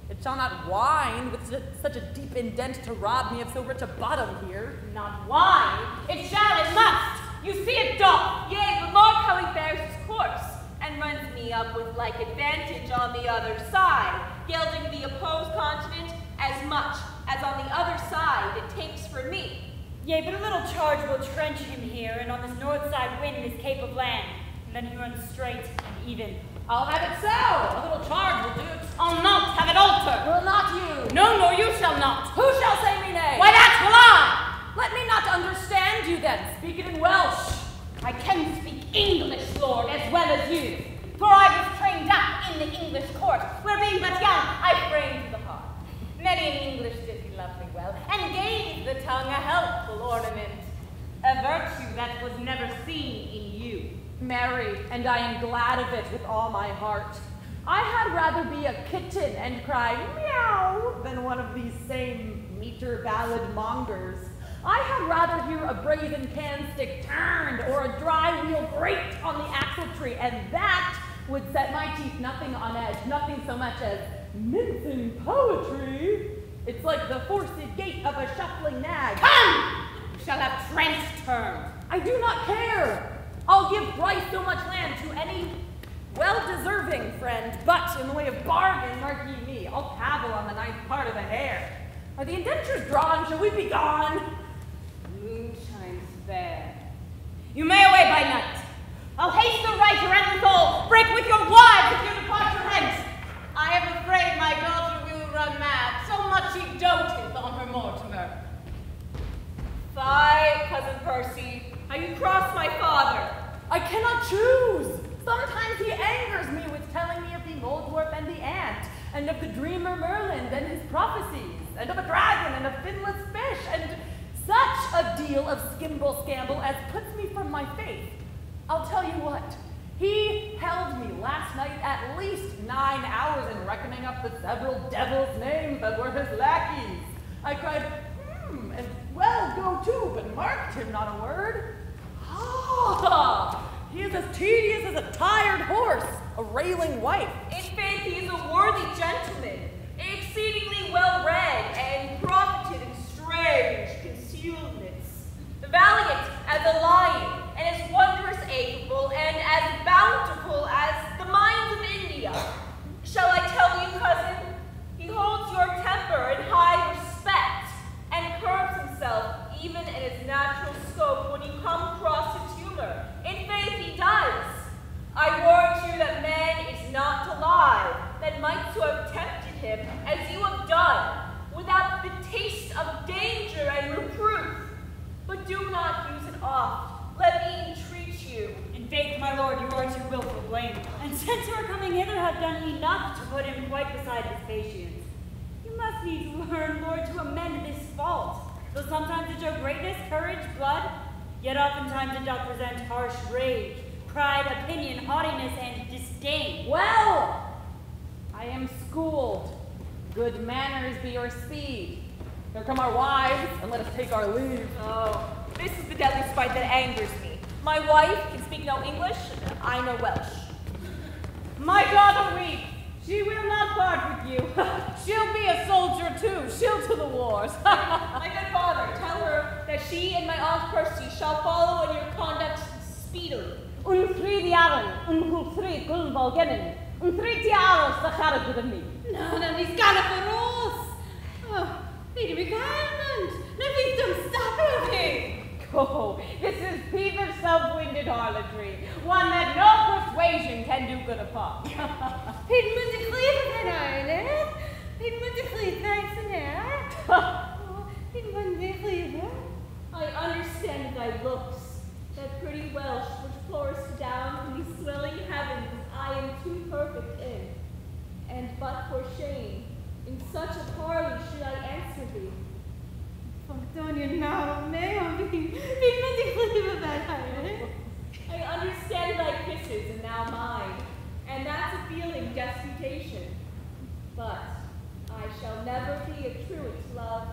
It shall not wind with such a, deep indent to rob me of so rich a bottom here. Not wine, it shall, it must. You see it dog, Yea, but mark how he bears his course, and runs me up with like advantage on the other side, gilding the opposed continent as much as on the other side it takes for me. Yea, but a little charge will trench him here, and on this north side win this cape of land, and then he runs straight and even. I'll have it so. A little charge will do it. I'll not have it alter. Will not you? No, nor you shall not. Who shall say me nay? Why, that will I. Let me not understand you then. Speak it in Welsh. I can speak English, lord, as well as you. For I was trained up in the English court, where being but young, I framed the heart. Many in English did he love me well, and gave the tongue a helpful ornament. A virtue that was never seen in you. Marry, and I am glad of it with all my heart. I had rather be a kitten and cry meow than one of these same meter ballad mongers. I had rather hear a brazen candlestick turned or a dry wheel grate on the axle tree, and that would set my teeth nothing on edge, nothing so much as mincing poetry. It's like the forced gait of a shuffling nag. Come! You shall have Trent turned. I do not care. I'll give thrice so much land to any well-deserving friend, but in the way of bargain, mark ye me, I'll cavil on the ninth part of the hair. Are the indentures drawn? Shall we be gone? Fair. You may away by night. I'll haste the writer and withal break with your wives if you depart your hence. I am afraid my daughter will run mad, so much she doteth on her Mortimer. Fie, cousin Percy, how you cross my father. I cannot choose. Sometimes he angers me with telling me of the Moldwarp and the ant, and of the dreamer Merlin and his prophecies, and of a dragon and a finless fish, and such a deal of skimble scamble as puts me from my faith. I'll tell you what. He held me last night at least nine hours in reckoning up the several devils' names that were his lackeys. I cried, hmm, and well go to, but marked him not a word. Ah, he is as tedious as a tired horse, a railing wife. In faith, he is a worthy gentleman, exceedingly well read, and profited in strange concealments. Valiant as a lion, and as wondrous able, and as bountiful as the mines of India. Shall I tell you, cousin? He holds your temper in high respect, and curbs himself even in his natural scope when you come across his humor. In faith, he does. I warrant you that man is not alive that might so have tempted him as you have done, without the taste of danger and reproof. But do not use it oft. Let me entreat you. In faith, my lord, you are too wilful blame, and since your coming hither have done enough to put him quite beside his patience. You must needs learn, lord, to amend this fault, though sometimes it show greatness, courage, blood. Yet oftentimes it doth present harsh rage, pride, opinion, haughtiness, and disdain. Well, I am schooled. Good manners be your speed. Here come our wives, and let us take our leave. Oh, this is the deadly spite that angers me. My wife can speak no English, I know Welsh. My daughter weeps. She will not part with you. She'll be a soldier too. She'll to the wars. My good father, tell her that she and my aunt Percy shall follow in your conduct speedily. Un thri diaran, un hul thri guln volgenin, un thri tiaros the charag with me. No, no, he's got it for us. Oh, Lady McIreland, no, please don't stop it. Oh, this is peevish self-winded harlotry, one that no persuasion can do good upon. He'd moet de kleven van Ireland. He'd moet de kleven nice and air. Oh, he'd de kleven. I understand thy looks, that pretty Welsh pours down from these swelling heavens I am too perfect in. And but for shame, in such a parley should I answer thee. Fuck now, man. He'd moet de kleven van Ireland. I understand thy kisses and now mine, and that's a feeling disputation. But I shall never be a truant love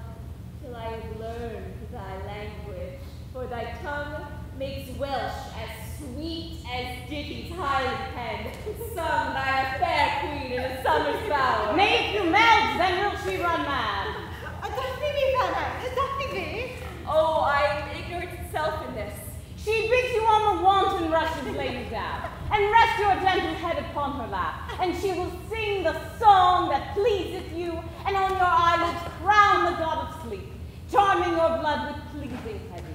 till I have learned thy language, for thy tongue makes Welsh as sweet as ditties highly penned, sung by a fair queen in a summer's bower. Nay, if you melt, then will she run mad. I don't think we found out. Is that me? Oh, I am ignorance itself in this. She bids you on the wanton rushes lay down, and rest your gentle head upon her lap, and she will sing the song that pleaseth you, and on your eyelids crown the god of sleep, charming your blood with pleasing heaviness.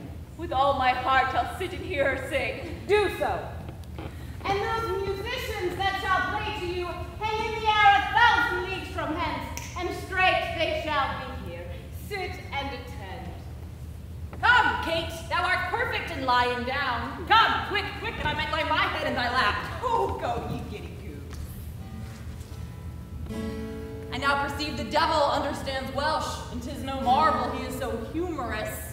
With all my heart I'll sit and hear her sing. Do so. And those musicians that shall play to you hang in the air a thousand leagues from hence, and straight they shall be here. Sit and attend. Come, Kate, thou art perfect in lying down. Come, quick, quick, that I might lay my head in thy lap. Oh, go, ye giddy goose. I now perceive the devil understands Welsh, and 'tis no marvel he is so humorous.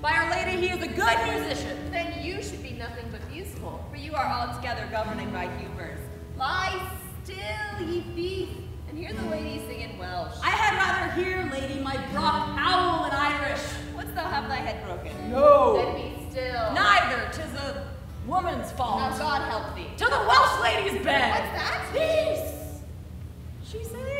By Our Lady, he is a good musician. Then you should be nothing but useful, for you are altogether governing by humors. Lie still, ye thief, and hear the lady sing in Welsh. I had rather hear, lady, my brock howl in Irish. Wouldst thou have thy head broken? No. Then be still. Neither, 'tis a woman's fault. Now God help thee. To the Welsh lady's bed. What's that? This. She sings.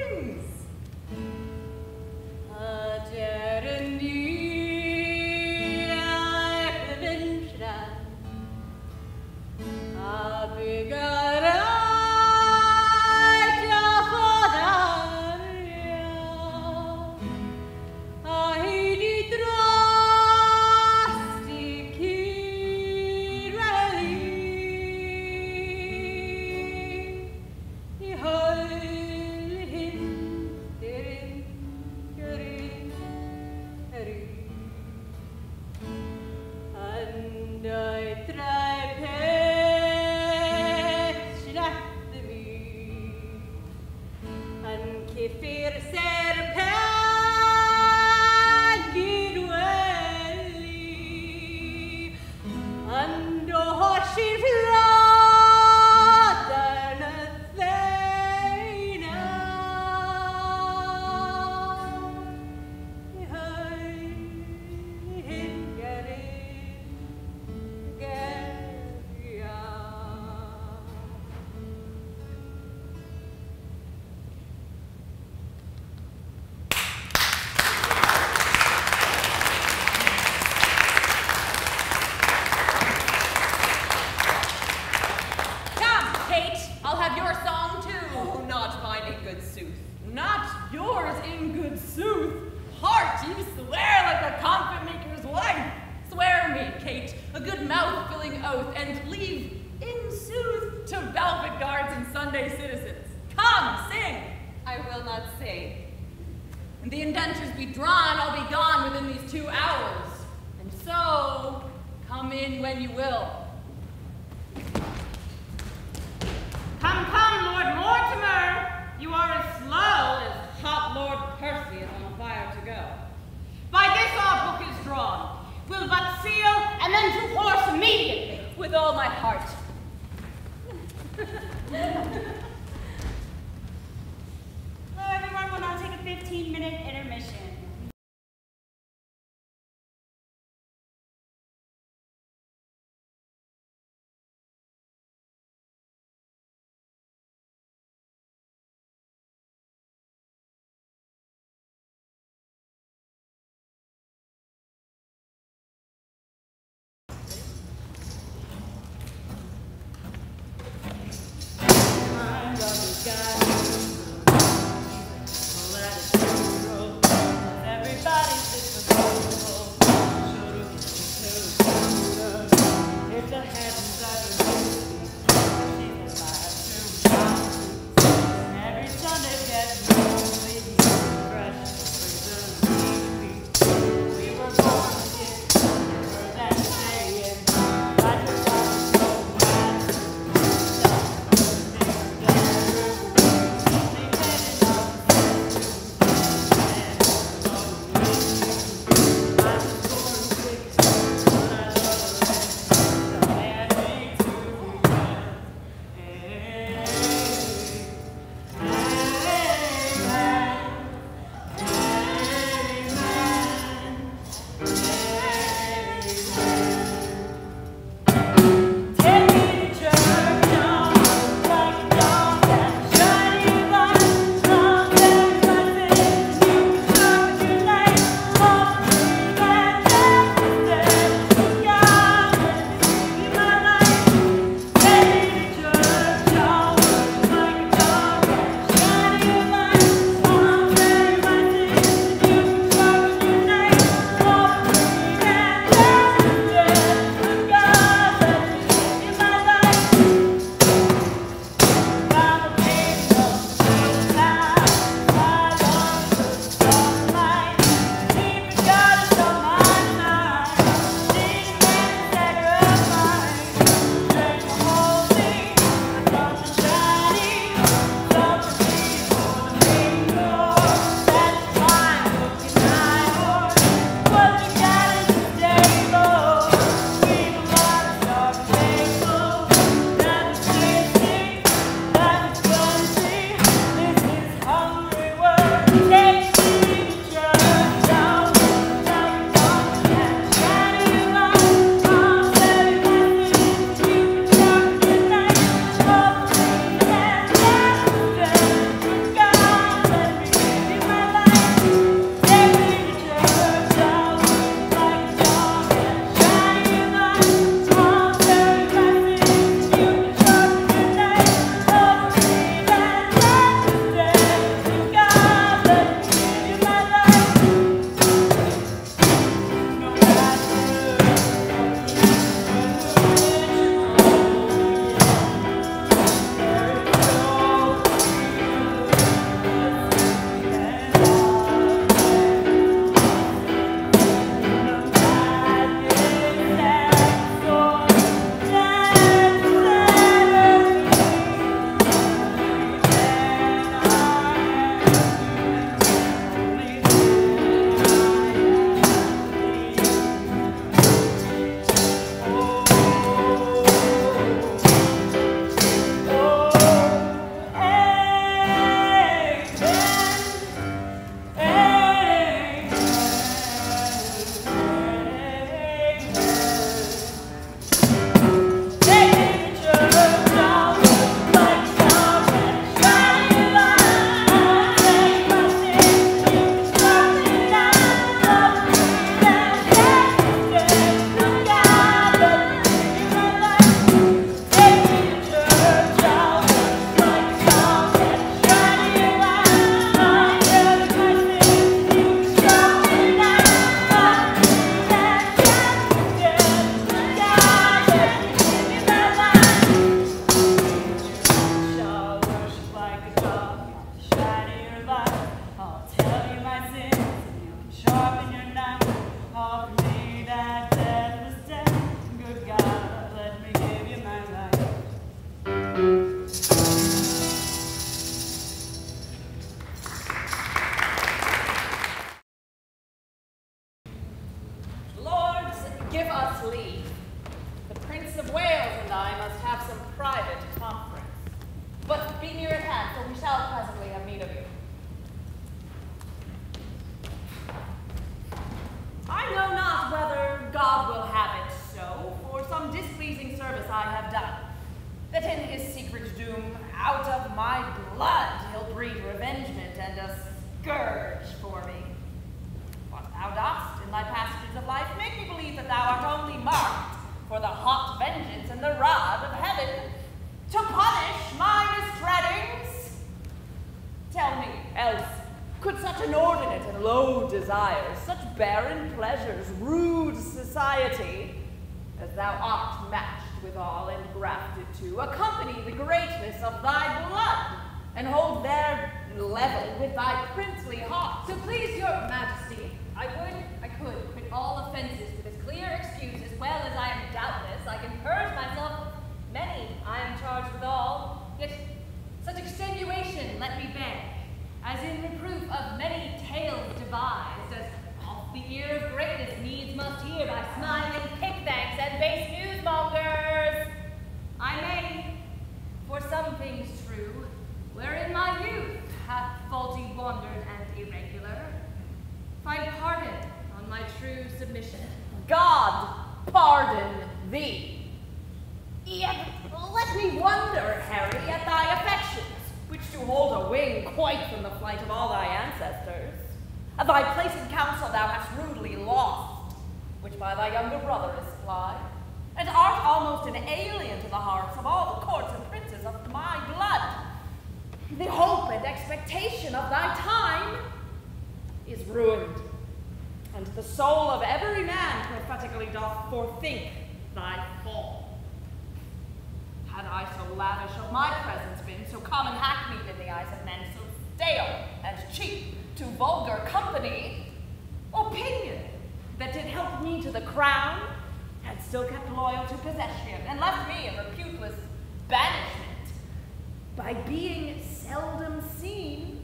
Being seldom seen,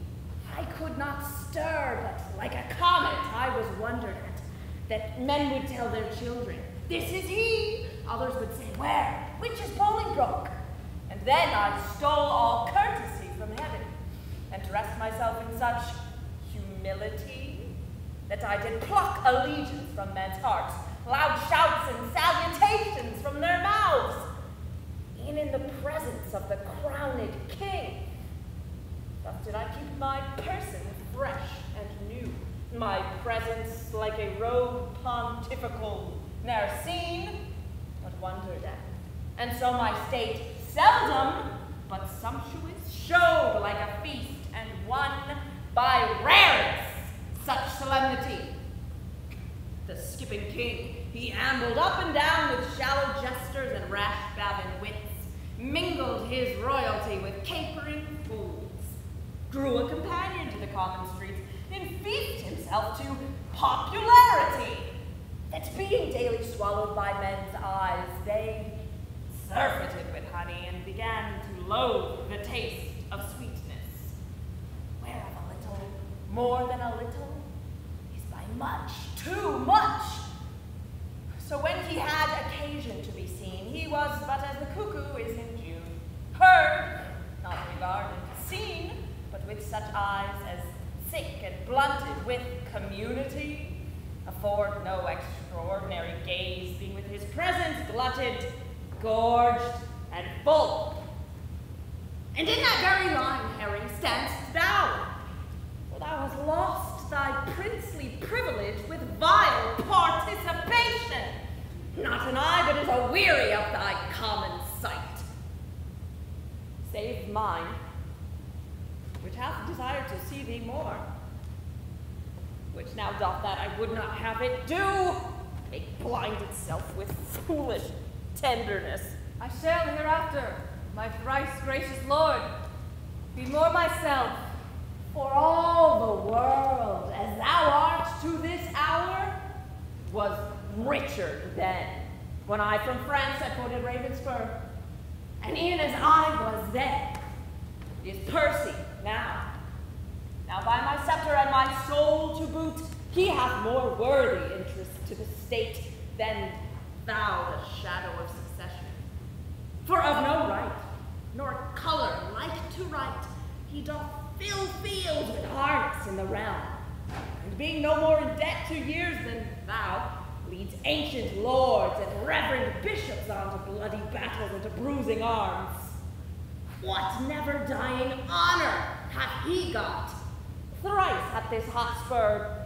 I could not stir, but like a comet I was wondered at, that men would tell their children, This is he! Others would say, Where? Which is Bolingbroke? And then I stole all courtesy from heaven, and dressed myself in such humility that I did pluck allegiance from men's hearts, loud shouts and salutations from their mouths, in the presence of the crowned king. Thus did I keep my person fresh and new, my presence like a robe pontifical, ne'er seen, but wondered at. And so my state seldom, but sumptuous, showed like a feast, and won by rarest such solemnity. The skipping king, he ambled up and down with shallow jesters and rash bavin wits, mingled his royalty with capering fools, drew a companion to the common streets, and feasted himself to popularity, that being daily swallowed by men's eyes, they surfeited with honey and began to loathe the taste of sweetness. Whereof a little, more than a little, is by much, too much. So when he had occasion to be seen, he was but as the cuckoo is in June, heard, not regarded, seen, but with such eyes as sick and blunted with community, afford no extraordinary gaze, being with his presence glutted, gorged, and full. And in that very line, Harry, standst thou, for thou hast lost thy princely privilege with vile participation. Not an eye that is is aweary of thy common sight. Save mine, which hath desired to see thee more, which now doth that I would not have it do, make blind itself with foolish tenderness. I shall hereafter, my thrice gracious lord, be more myself. For all the world, as thou art to this hour, was Richard then, when I from France had quoted Ravenspur, and e'en as I was then, is Percy now. Now by my scepter and my soul to boot, he hath more worthy interest to the state than thou the shadow of succession. For of no right, nor color like to right, he doth fill fields with harness in the realm. And being no more in debt to years than thou, leads ancient lords and reverend bishops on to bloody battles and to bruising arms. What never dying honor hath he got? Thrice hath this Hotspur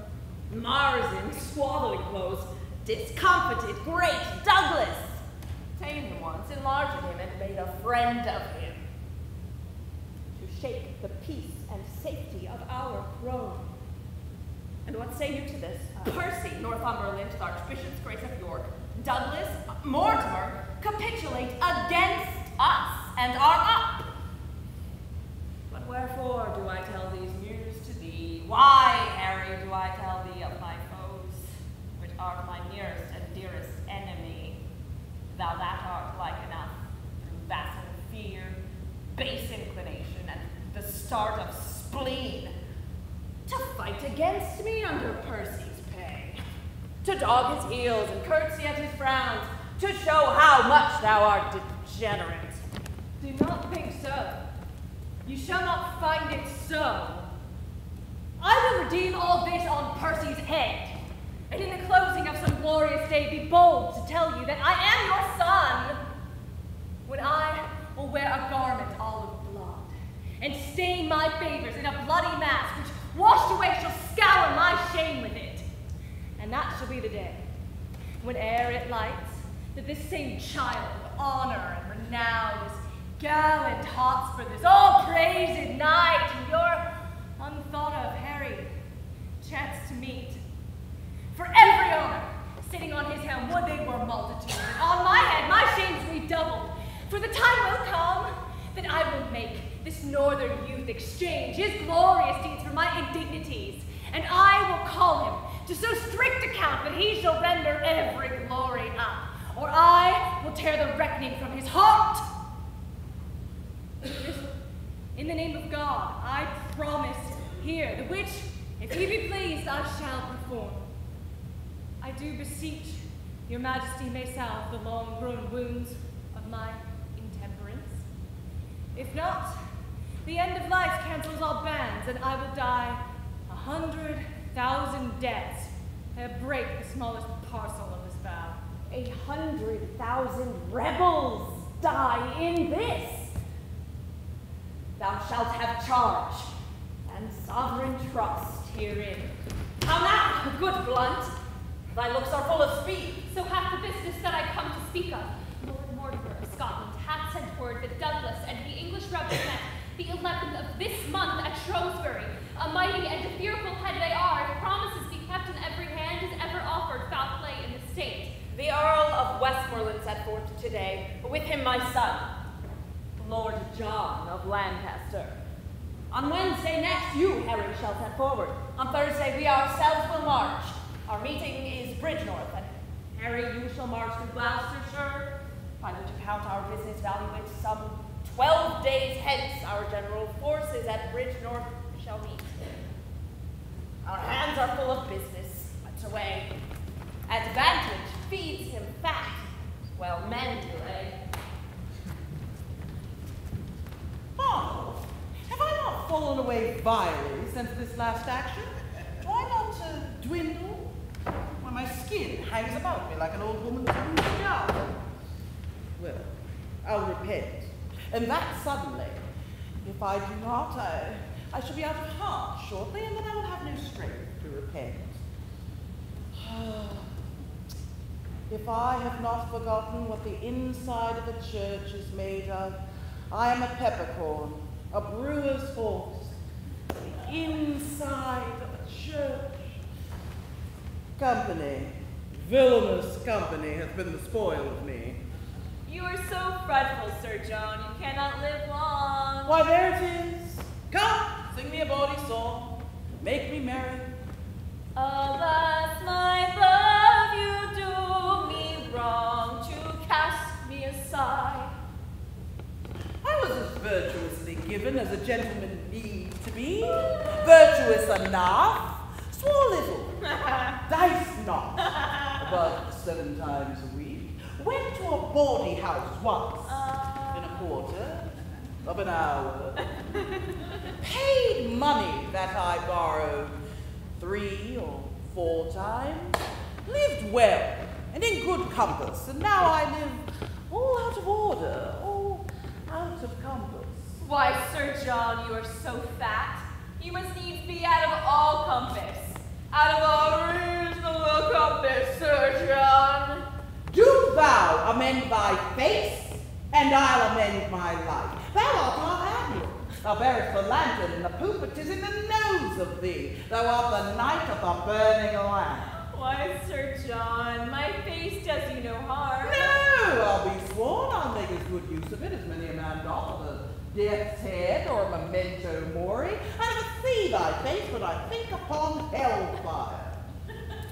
Mars in swallowing clothes discomfited great Douglas, tamed him once, enlarged him, and made a friend of him. To shake the peace our throne. And what say you to this? Uh, Percy, Northumberland, Archbishop's Grace of York, Douglas, Mortimer, capitulate against us and are up. But wherefore do I tell these news to thee? Why, Harry, do I tell thee of my foes, which art my nearest and dearest enemy? Thou that art like enough, through vassal fear, base inclination, and the start of spleen, to fight against me under Percy's pay, to dog his heels and curtsy at his frowns, to show how much thou art degenerate. Do not think so. You shall not find it so. I will redeem all this on Percy's head, and in the closing of some glorious day be bold to tell you that I am your son, when I will wear a garment all of blood, and stain my favors in a bloody mask which washed away shall scour my shame with it. And that shall be the day, when ere it lights, that this same child of honor and renown, this gallant Hotspur, this all-praised knight, and your unthought of Harry, chance to meet. For every honor, sitting on his helm, would they were multitudes, on my head my shames redoubled. For the time will come that I will make this northern youth exchange his glorious deeds for my indignities, and I will call him to so strict account that he shall render every glory up, or I will tear the reckoning from his heart. In the name of God, I promise here, the which, if he be pleased, I shall perform. I do beseech your majesty may salve the long-grown wounds of my intemperance. If not, the end of life cancels all bans, and I will die a hundred thousand deaths ere break the smallest parcel of this vow. A hundred thousand rebels die in this. Thou shalt have charge and sovereign trust herein. How now, good Blunt? Thy looks are full of speed. So hath the business that I come to speak of. Lord Mortimer of Scotland hath sent word that Douglas and the English rebels met the 11th of this month at Shrewsbury. A mighty and fearful head they are, promises be kept in every hand as ever offered foul play in the state. The Earl of Westmoreland set forth today, with him my son, Lord John of Lancaster. On Wednesday next, you, Harry, shall set forward. On Thursday, we ourselves will march. Our meeting is Bridgenorth, and Harry, you shall march to Gloucestershire, by which account our business value it some twelve days hence our general forces at Bridgenorth shall meet. Our hands are full of business, much away. Advantage feeds him fat, while men delay. Marvel, have I not fallen away vilely since this last action? Do I not uh, dwindle? Why, my skin hangs about me like an old woman's jowl. Well, I'll repent. And that suddenly. If I do not, I, I shall be out of heart shortly, and then I will have no strength to repent. If I have not forgotten what the inside of a church is made of, I am a peppercorn, a brewer's horse, the inside of a church. Company, villainous company, has been the spoil of me. You are so fretful, Sir John, you cannot live long. Why, there it is. Come, sing me a bawdy song. Make me merry. Alas, my love, you do me wrong to cast me aside. I was as virtuously given as a gentleman needs to be. Virtuous enough. Swore little. Dice not. But seven times a week. Went to a bawdy house once uh. in a quarter of an hour. Paid money that I borrowed three or four times. Lived well and in good compass, and now I live all out of order, all out of compass. Why, Sir John, you are so fat. You must needs be out of all compass. Out of all reasonable compass, Sir John. Do thou amend thy face, and I'll amend my life. Thou art our admiral. Thou bearest the lantern in the poop, but 'tis in the nose of thee. Thou art the knight of the burning lamp. Why, Sir John, my face does you no harm. No, I'll be sworn I'll make as good use of it as many a man doth of a death's head or a memento mori. I never see thy face, but I think upon hellfire.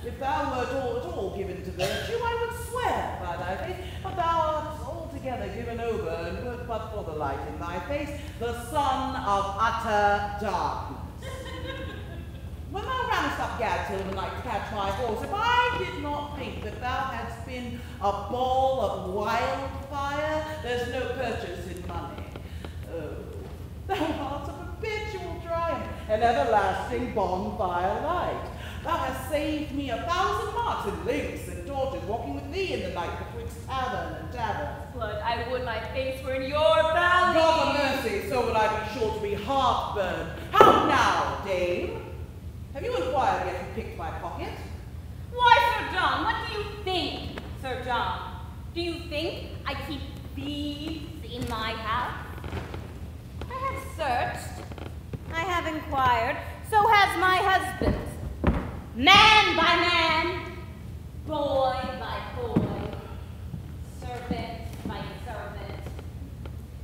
If thou wert all at all given to virtue, I would swear by thy face, but thou art altogether given over, and wert but for the light in thy face, the sun of utter darkness. When thou ranest up Gad's Hill the night to catch my horse, if I did not think that thou hadst been a ball of wildfire, there's no purchase in money. Oh, thou art a perpetual triumph, an everlasting bonfire light. Thou hast saved me a thousand marks in links and torches, walking with thee in the night betwixt tavern and tavern. Blood, I would my face were in your valley. God of mercy, so would I be sure to be half heartburn. How now, dame? Have you inquired yet who picked my pocket? Why, Sir John, what do you think, Sir John? Do you think I keep thieves in my house? I have searched. I have inquired. So has my husband. Man by man, boy by boy, servant by servant.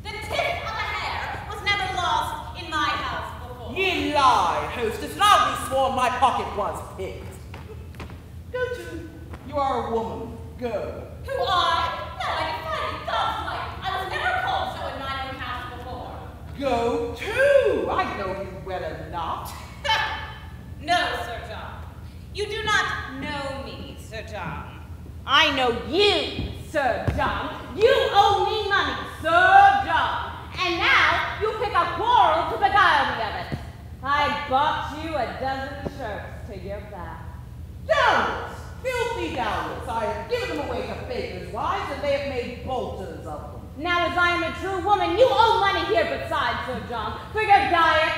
The tip of a hair was never lost in my house before. Ye lie, hostess, and I'll be sworn my pocket was picked. Go to. You are a woman. Go. Who I? No, I defy you, God's light. I was never called so in my own house before. Go to. I know you well enough. no, Sir. You do not know me, Sir John. I know you, Sir John. You owe me money, Sir John. And now you pick a quarrel to beguile me of it. I bought you a dozen shirts to your back. Downwards. Filthy downwards. I have given them away to bakers' wives, and they have made bolters of them. Now, as I am a true woman, you owe money here besides, Sir John, for your diet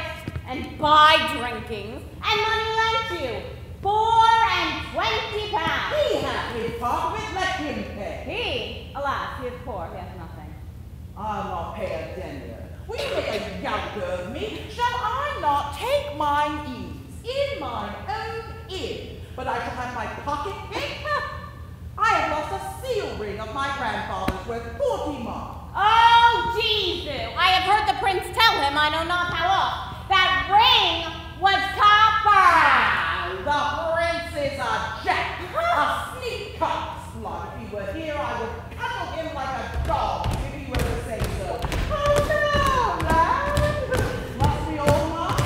and buy drinkings, and money lent you. Four and twenty pounds. He has his part of it. Let him pay. He, alas, he is poor, he has nothing. I'll not pay a denier. Will you make a younker of me? Shall I not take mine ease in mine own inn? But I shall have my pocket picked? I have lost a seal ring of my grandfather's worth forty marks. Oh, Jesus! I have heard the prince tell him, I know not how oft, that ring was copper! The prince is a jack, a sneak cock slut. If he were here, I would cuddle him like a dog, if he were to say so. Oh, no, lad. Must we all march?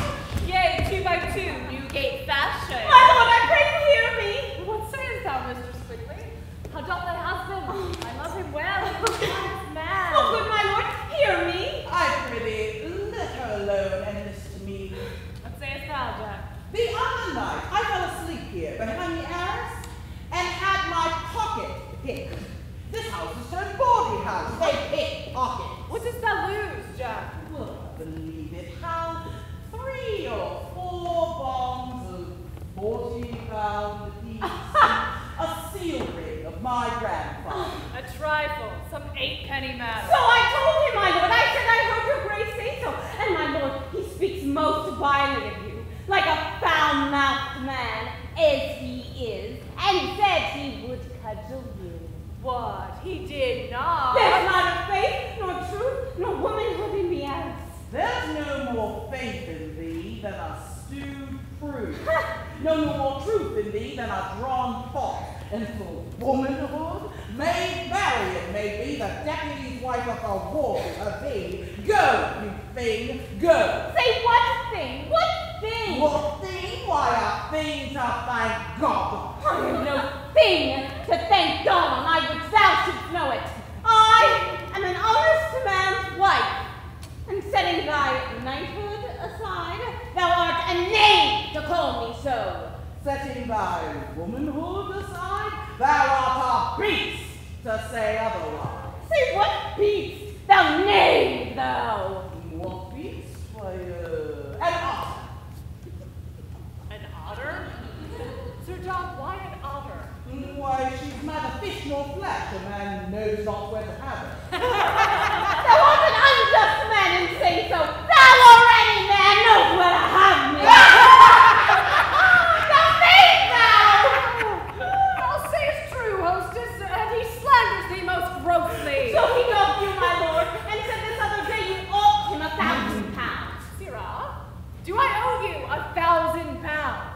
Yea, two by two, Newgate fashion. My lord, I pray you hear me! What sayest thou, Mistress Quickly? How doth thy husband? I love him well. He is mad. Oh, good my lord, hear me! I prithee, let her alone and listen to me. What sayest thou, Jack? The other night, I fell asleep here behind the arras and had my pocket picked. This house is house. They pick. What dost thou lose, Jack? Well, believe it. How three or four bombs of forty pound apiece, and a seal ring of my grandfather. A trifle, some eight penny matter. So I told him, my lord, I said I heard your grace say so. And my lord, he speaks most vilely of you, like a foul-mouthed man, as he is, and said he would cudgel you. What? He did not. There's neither faith, nor truth, nor womanhood in the house. There's no more faith in thee than a stewed prude. no more truth in thee than a drawn fox. And for womanhood, Maid Marian may be the deputy's wife of a war to thee. Go, you thing, go. Say what thing? What thing? What thing? Why, a thing to thank God. I have no thing to thank God on, I would thou shouldst know it. I am an honest man's wife, and setting thy knighthood aside, thou art a knave to call me so. Setting thy womanhood aside, thou art a beast to say otherwise. Say what beast, thou knave, thou? What beast? Why, uh, an otter. An otter? Sir John, why an otter? Why, she's neither fish nor flesh, a man knows not where to have her. Thou art an unjust man and say so. Thou or any man knows where to have me. thou knave, thou! I'll say it's true, hostess, and he slanders thee most grossly. So he doth you, my lord, and said this other day you ought him a thousand pounds. Sirrah, do I owe you a thousand pounds?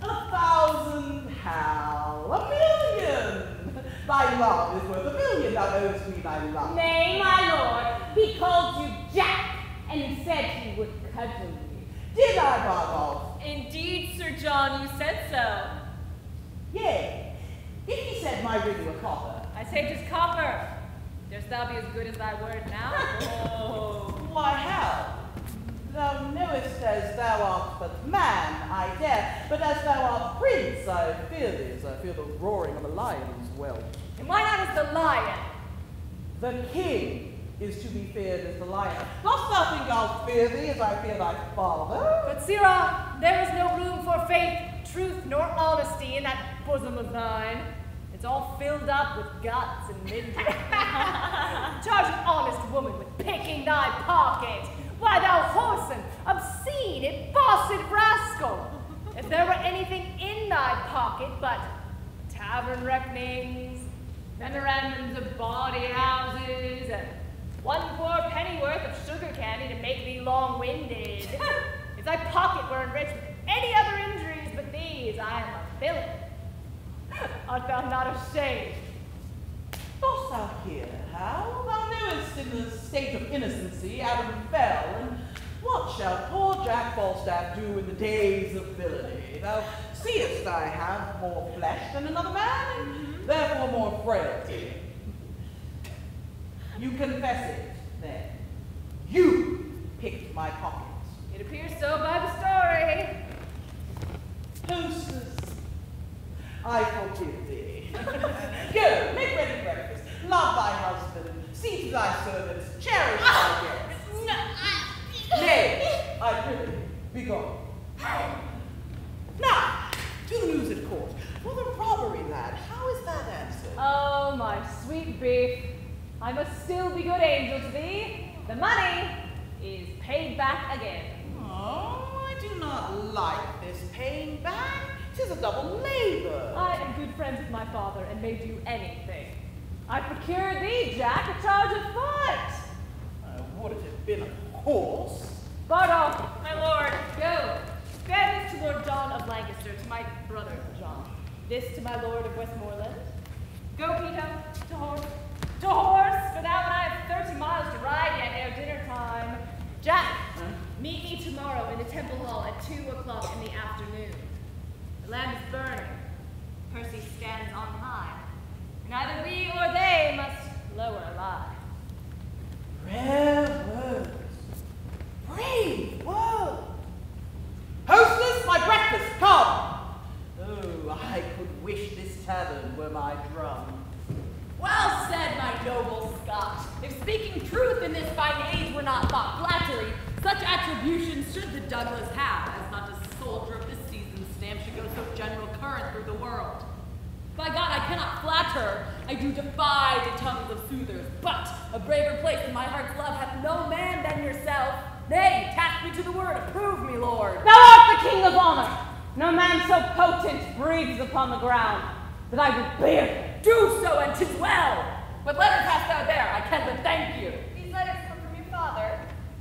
A thousand how? A million! Thy love is worth a million, thou owes me thy love. Nay, my lord, he called you Jack, and he said he would cudgel you. Did I, Bardolph? Indeed, Sir John, you said so. Yea. If he said my ring were copper, I say 'tis copper. Darest thou be as good as thy word now? oh. why how? Thou knowest as thou art but man, I dare, but as thou art prince, I fear thee, as I fear the roaring of a lion's well. And why not as the lion? The king is to be feared as the lion. Dost thou think I'll fear thee as I fear thy father? But, Sirrah, there is no room for faith, truth, nor honesty in that bosom of thine. It's all filled up with guts and midriff. Charge an honest woman with picking thy pocket. Why, thou whoreson, obscene, embossed rascal! If there were anything in thy pocket but tavern reckonings, memorandums of bawdy houses, and one poor pennyworth of sugar candy to make thee long-winded. if thy pocket were enriched with any other injuries but these, I am a villain. Art thou not ashamed? Dost thou hear how thou knowest in the state of innocency Adam fell, and what shall poor Jack Falstaff do in the days of villainy? Thou seest I have more flesh than another man, and mm-hmm. therefore more frailty. You confess it, then. You picked my pockets. It appears so by the story. Hostess, I forgive thee. Go, make ready breakfast. Love thy husband. See to thy servants. Cherish thy guests. Nay, I prithee, be gone. Now, to the news at court. For the robbery, lad, how is that answered? Oh, my sweet beef. I must still be good angel to thee. The money is paid back again. Oh, I do not like this paying back. Tis a double labor. I am good friends with my father and may do anything. I procure thee, Jack, a charge of fight. Uh, would it have been a horse? Bardolph, my lord, go. Bear this to Lord John of Lancaster, to my brother John. This to my lord of Westmoreland. Go, Peto, to horse. To horse, for thou and I have thirty miles to ride yet ere dinner time. Jack, meet me tomorrow in the temple hall at two o'clock in the afternoon. The land is burning. Percy stands on high. And either we or they must lower alive. Rare words. Brave words. Hostess, my breakfast, come. Oh, I could wish this tavern were my drum. Well said, my noble Scot. If speaking truth in this fine age were not thought flattery, such attributions should the Douglas have, as not a soldier of this season's stamp should go so general current through the world. By God, I cannot flatter. I do defy the tongues of soothers. But a braver place in my heart's love hath no man than yourself. Nay, task me to the word, approve me, Lord. Thou art the king of honor. No man so potent breathes upon the ground that I would bear him. Do so, and 'tis well. What letters hast thou there? I can but thank you. These letters come from your father.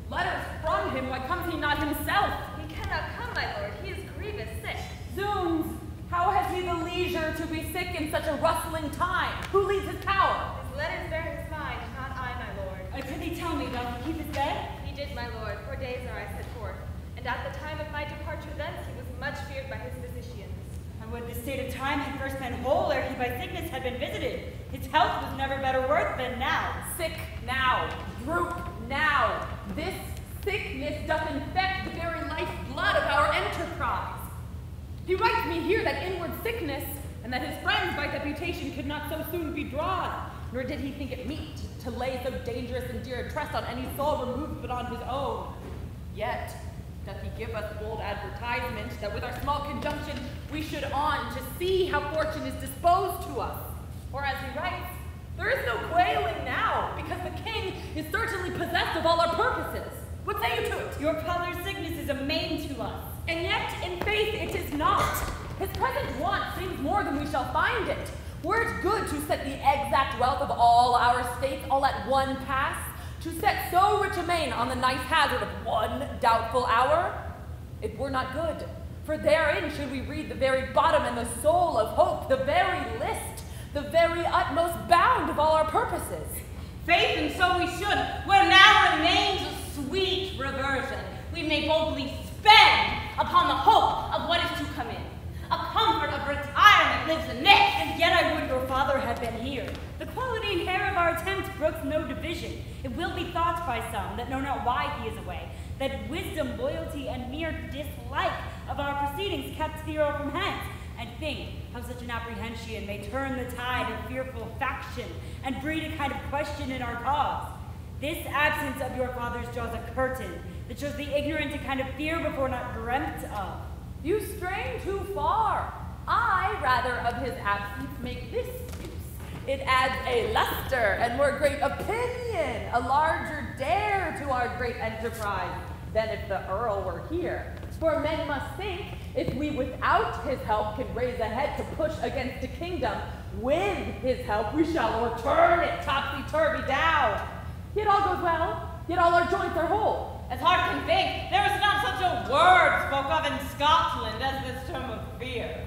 Letters from him? Why comes he not himself? He cannot come, my lord. He is grievous sick. Zoons! How has he the leisure to be sick in such a rustling time? Who leads his power? His letters bear his mind, not I, my lord. Uh, I prithee tell me, doth he keep his bed? He did, my lord. Four days ere I set forth. And at the time of my departure thence, he was much feared by his physicians. And would this state of time had first been whole ere he by sickness had been visited. His health was never better worth than now. Sick now, droop now. This sickness doth infect the very life blood of our enterprise. He writes me here that inward sickness, and that his friends by deputation could not so soon be drawn, nor did he think it meet to lay so dangerous and dear a trust on any soul removed but on his own. Yet doth he give us bold advertisement that with our small conjunction we should on to see how fortune is disposed to us. Or as he writes, there is no quailing now, because the king is certainly possessed of all our purposes. What say you to it? Your father's sickness is a main to us. And yet, in faith, it is not. His present want seems more than we shall find it. Were it good to set the exact wealth of all our states all at one pass, to set so rich a main on the nice hazard of one doubtful hour, it were not good. For therein should we read the very bottom and the soul of hope, the very list, the very utmost bound of all our purposes. Faith, and so we should, where now remains a sweet reversion, we may boldly spend upon the hope of what is to come in. A comfort of retirement lives in this. And yet I would your father had been here. The quality and care of our attempt brooks no division. It will be thought by some that know not why he is away, that wisdom, loyalty, and mere dislike of our proceedings kept the earl from hence. And think how such an apprehension may turn the tide of fearful faction and breed a kind of question in our cause. This absence of your father's draws a curtain that shows the ignorant a kind of fear before not dreamt of. You strain too far. I, rather, of his absence make this use. It adds a luster and more great opinion, a larger dare to our great enterprise than if the Earl were here. For men must think, if we without his help can raise a head to push against a kingdom, with his help we shall overturn it topsy-turvy down. Yet all goes well, yet all our joints are whole. As heart can think, there is not such a word spoke of in Scotland as this term of fear.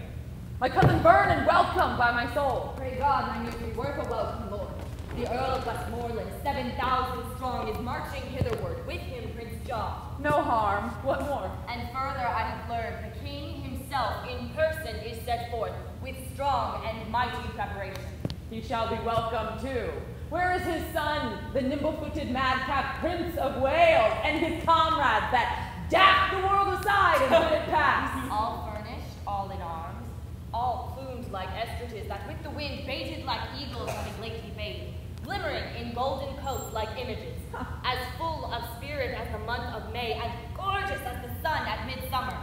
My cousin Vernon welcome by my soul. Pray God my news be worth a welcome, Lord. The Earl of Westmoreland, 7,000 strong, is marching hitherward, with him Prince John. No harm. What more? And further I have learned the king himself in person is set forth, with strong and mighty preparation. He shall be welcome too. Where is his son, the nimble-footed madcap Prince of Wales, and his comrades that dash the world aside and let it pass? All furnished, all in arms, all plumed like ostriches that with the wind baited like eagles having lately bathed, glimmering in golden coats like images, as full of spirit as the month of May, and gorgeous as the sun at midsummer.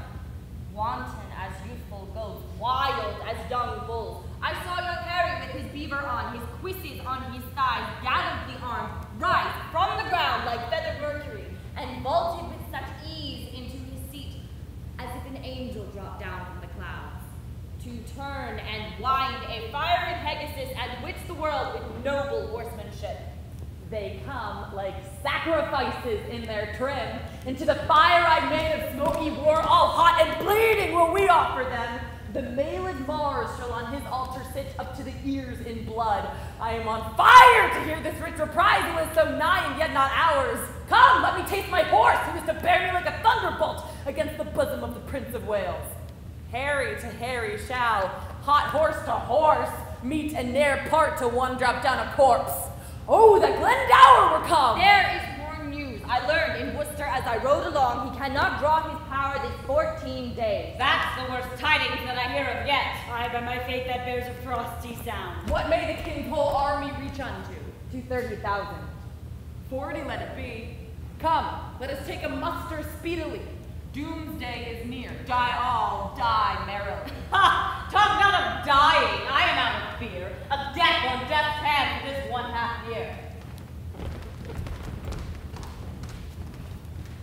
Wanton as youthful goats, wild as young bulls. I saw young Harry with his beaver on, his cuisses on his thighs, gallantly armed, rise from the ground like feathered Mercury, and vaulted with such ease into his seat, as if an angel dropped down from the clouds, to turn and wind a fiery Pegasus and witch the world with noble horsemanship. They come like sacrifices in their trim. Into the fire I made of smoky war, all hot and bleeding will we offer them. The mailed Mars shall on his altar sit up to the ears in blood. I am on fire to hear this rich reprisal is so nigh and yet not ours. Come, let me taste my horse, who is to bear me like a thunderbolt against the bosom of the Prince of Wales. Harry to Harry shall, hot horse to horse, meet and ne'er part till one drop down a corpse. Oh, that Glendower were come! There is. I learned in Worcester as I rode along, he cannot draw his power this fourteen days. That's the worst tidings that I hear of yet. Ay, by my faith, that bears a frosty sound. What may the king's whole army reach unto? To thirty thousand. Forty let it be. Come, let us take a muster speedily. Doomsday is near. Die all, die merrily. Ha! Talk not of dying. I am out of fear. Of death on death's hand for this one half year.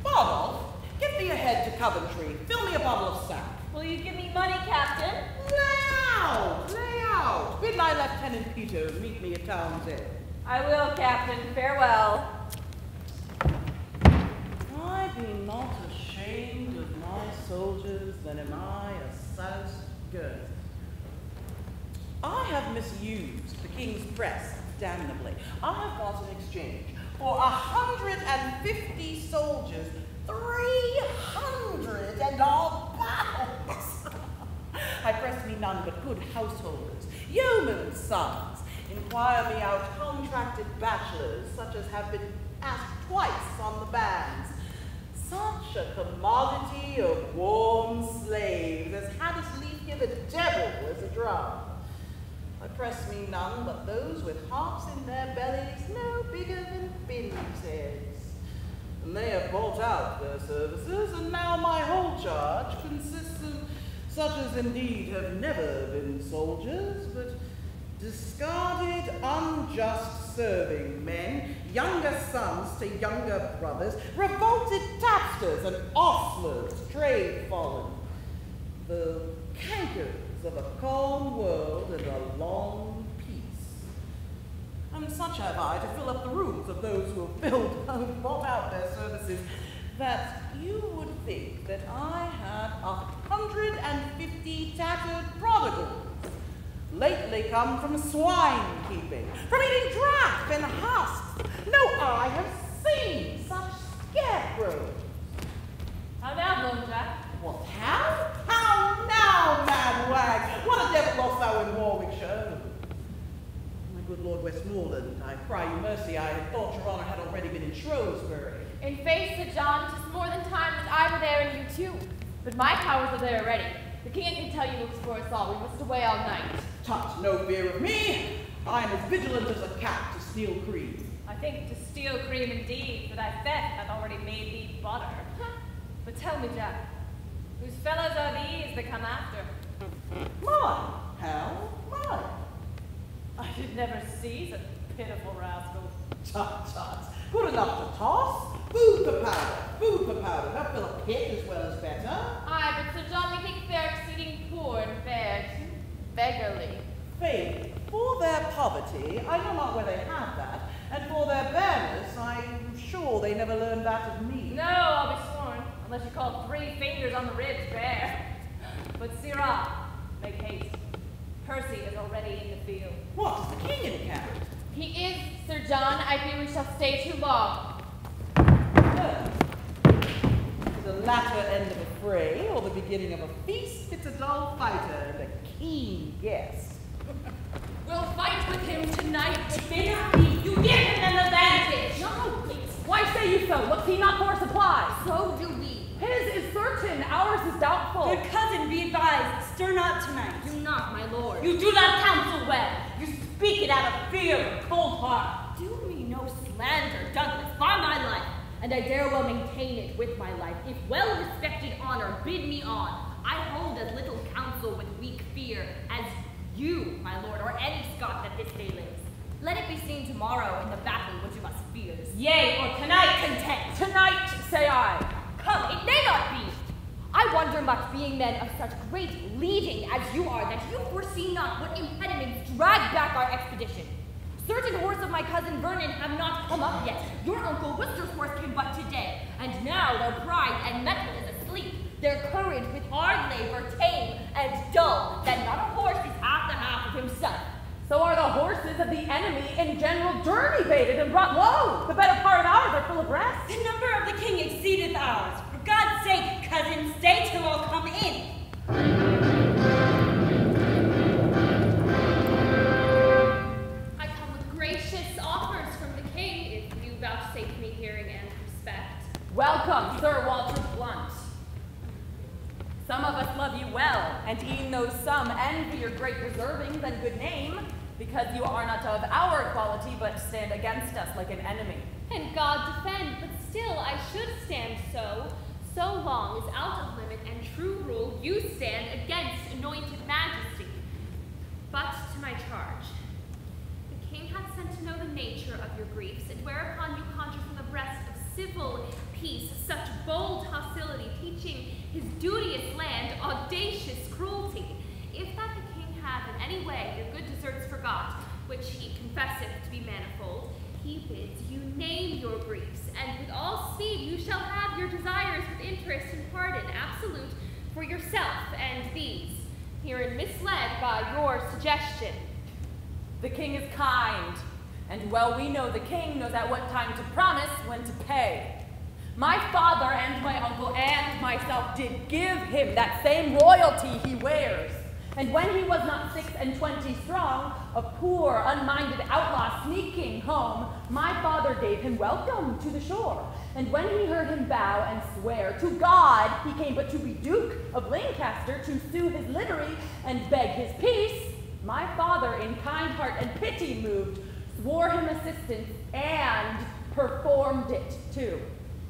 Bardolph, get thee ahead to Coventry. Fill me a bottle of sack. Will you give me money, Captain? Lay out! Lay out! Bid my Lieutenant Peto meet me at Town's End. I will, Captain. Farewell. I be not ashamed of my soldiers, then am I a soused good. I have misused the king's press damnably. I have got an exchange for a hundred and fifty soldiers, three hundred and odd pounds. I press me none but good householders, yeomen's sons, inquire me out contracted bachelors, such as have been asked twice on the bands. Such a commodity of warm slaves as had us leave here the devil as a drum. I press me none but those with hearts in their bellies no bigger than bin's heads. And they have bought out their services, and now my whole charge consists of such as indeed have never been soldiers, but discarded, unjust serving men, younger sons to younger brothers, revolted tapsters and ostlers, trade fallen, the cankers of a calm world and a long peace. And such have I to fill up the rooms of those who have filled and bought out their services, that you would think that I had a hundred and fifty tattered prodigals lately come from swine keeping, from eating draff and husks. No eye have seen such scarecrows. How now, Bloomjack? What, how? How now, mad wag? What a devil lost thou in Warwickshire? My good Lord Westmoreland, I cry you mercy, I had thought your honour had already been in Shrewsbury. In faith, Sir John, 'tis more than time that I were there and you too. But my powers are there already. The king I can tell you looks for us all. We must away all night. Tut, no fear of me. I am as vigilant as a cat to steal cream. I think to steal cream indeed, for thy theft hath already made thee butter. But tell me, Jack, whose fellows are these that come after? Mine, Hal, mine. I did never see such pitiful rascals. Tut, tut. Good enough to toss. Food for powder, food for powder. They'll fill a pit as well as better. Aye, but Sir John, we think they're exceeding poor and fair, beggarly. Faith, for their poverty, I know not where they have that, and for their bareness, I'm sure they never learned that of me. No, I'll be unless you call three fingers on the ribs bare. But Sirrah, make haste. Percy is already in the field. What, is the king in camp? He is, Sir John. I fear we shall stay too long. Well, the latter end of a fray, or the beginning of a feast, it's a dull fighter and a keen guest. We'll fight with him tonight. Dinner be. You give him an advantage! No, why say you so? Looks he not for supplies? So do we. His is certain, ours is doubtful. Good cousin, be advised, stir not tonight. Do not, my lord. You do not counsel well. You speak it out of fear and cold heart. do me no slander, Douglas, by my life, and I dare well maintain it with my life. If well-respected honor bid me on, I hold as little counsel with weak fear as you, my lord, or any Scot that this day lives. Let it be seen tomorrow in the battle which of us fears. Yea, or tonight. Content. Tonight, say I. Come, it may not be. I wonder much, being men of such great leading as you are, that you foresee not what impediments drag back our expedition. Certain horse of my cousin Vernon have not come up yet. Your uncle Worcester's horse came but today, and now their pride and mettle is asleep. Their courage with hard labor tame and dull, that not a horse is half the half of himself. So are the horses of the enemy in general journey baited and brought low. The better part of ours are full of rest. The number of the king exceedeth ours. For God's sake, cousin, stay till all come in. I come with gracious offers from the king, if you vouchsafe me hearing and respect. Welcome, Sir Walter Blunt. Some of us love you well, and e'en though some envy your great reservings and good name, because you are not of our quality, but stand against us like an enemy. And God defend, but still I should stand so, so long as out of limit and true rule you stand against anointed majesty. But to my charge. The king hath sent to know the nature of your griefs, and whereupon you conjure from the breast of civil peace such bold hostility, teaching his duteous land audacious cruelty. If that the king have in any way your good deserts forgot, which he confesseth to be manifold, he bids you name your griefs, and with all speed you shall have your desires with interest and pardon absolute for yourself and these, herein misled by your suggestion. The king is kind, and well we know the king knows at what time to promise, when to pay. My father and my uncle and myself did give him that same royalty he wears. And when he was not six and twenty strong, a poor, unminded outlaw sneaking home, my father gave him welcome to the shore. And when he heard him bow and swear to God he came but to be Duke of Lancaster to sue his livery and beg his peace, my father, in kind heart and pity moved, swore him assistance and performed it too.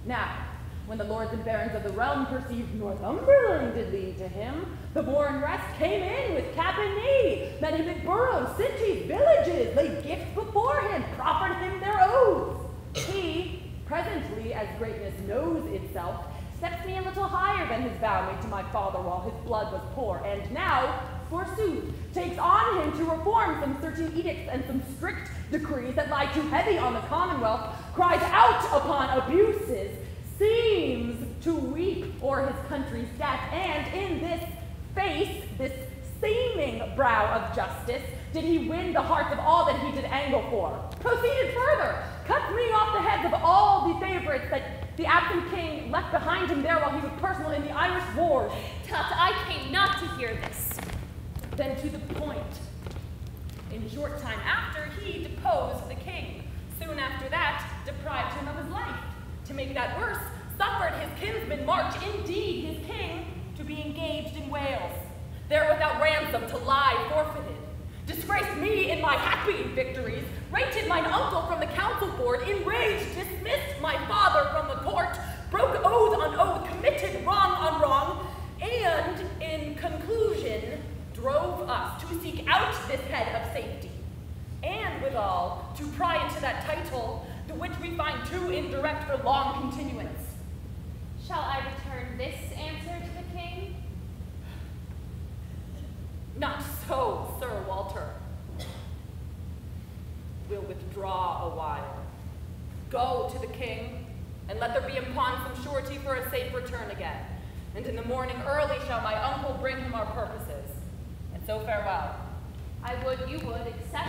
Now, when the lords and barons of the realm perceived Northumberland did lead to him, the born rest came in with cap and knee, met him at boroughs, cities, villages, laid gifts before him, proffered him their oaths. He, presently, as greatness knows itself, steps me a little higher than his vow made to my father while his blood was poor, and now, forsooth, takes on him to reform some certain edicts and some strict decrees that lie too heavy on the commonwealth, cries out upon abuses, seems to weep o'er his country's death, and in this face, this seeming brow of justice, did he win the hearts of all that he did angle for. Proceeded further, cut me off the heads of all the favorites that the absent king left behind him there while he was personal in the Irish wars. Tut, I came not to hear this. Then to the point. In short time after, he deposed the king. Soon after that, deprived him of his life. To make that worse, suffered his kinsman March, indeed his king, to be engaged in Wales. There without ransom to lie forfeited. Disgraced me in my happy victories, rated mine uncle from the council board, enraged, dismissed my father from the court, broke oath on oath, committed wrong on wrong, and in conclusion, drove us to seek out this head of safety. And withal, to pry into that title, the which we find too indirect for long continuance. Shall I return this answer to the king? Not so, Sir Walter. We'll withdraw a while. Go to the king, and let there be upon some surety for a safe return again. And in the morning early shall my uncle bring him our purposes. And so farewell. I would you would accept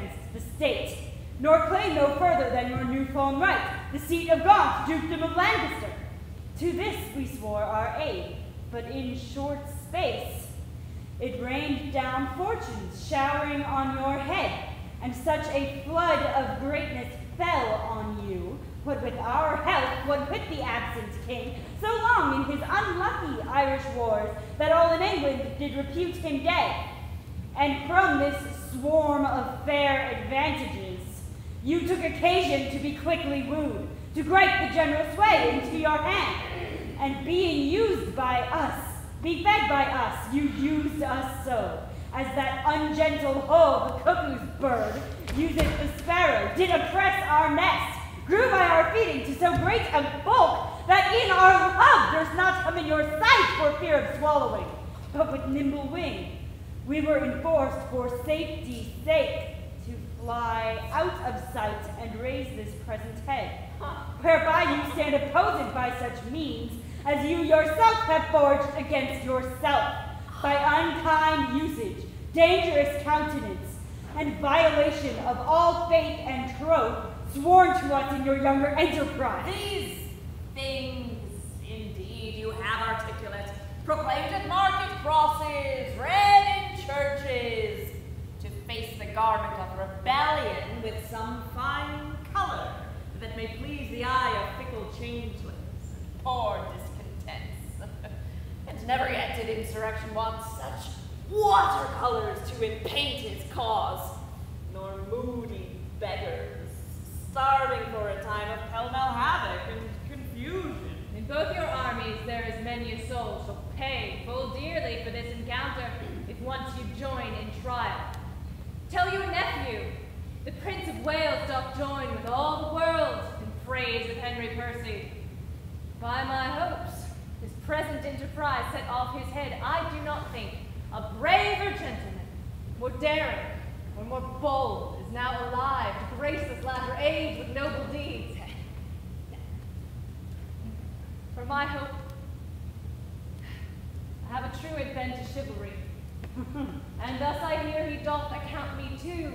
against the state, nor claim no further than your new fallen right, the seat of Gaunt, dukedom of Lancaster. To this we swore our aid, but in short space it rained down fortunes, showering on your head, and such a flood of greatness fell on you what with our help, what with the absent king, so long in his unlucky Irish wars, that all in England did repute him dead. And from this swarm of fair advantages, you took occasion to be quickly wooed, to gripe the general sway into your hand, and being used by us, be fed by us, you used us so, as that ungentle hoe, the cuckoo's bird, useth the sparrow, did oppress our nest, grew by our feeding to so great a bulk that in our love durst not come in your sight for fear of swallowing, but with nimble wing we were enforced for safety's sake to fly out of sight and raise this present head, whereby you stand opposed by such means as you yourself have forged against yourself, by unkind usage, dangerous countenance, and violation of all faith and troth sworn to us in your younger enterprise. These things, indeed, you have articulate, proclaimed at market crosses, read in churches, to face the garment of rebellion with some fine color that may please the eye of fickle changelings and poor discontents. and never yet did insurrection want such watercolors to impaint its cause, nor moody beggars starving for a time of pell-mell havoc and confusion. In both your armies there is many a soul shall pay full dearly for this encounter once you join in trial. Tell your nephew, the Prince of Wales doth join with all the world in praise of Henry Percy. By my hopes, his present enterprise set off his head, I do not think a braver gentleman, more daring, or more bold is now alive to grace this latter age with noble deeds. For my hope, I have a true bent to chivalry, and thus I hear he doth account me too.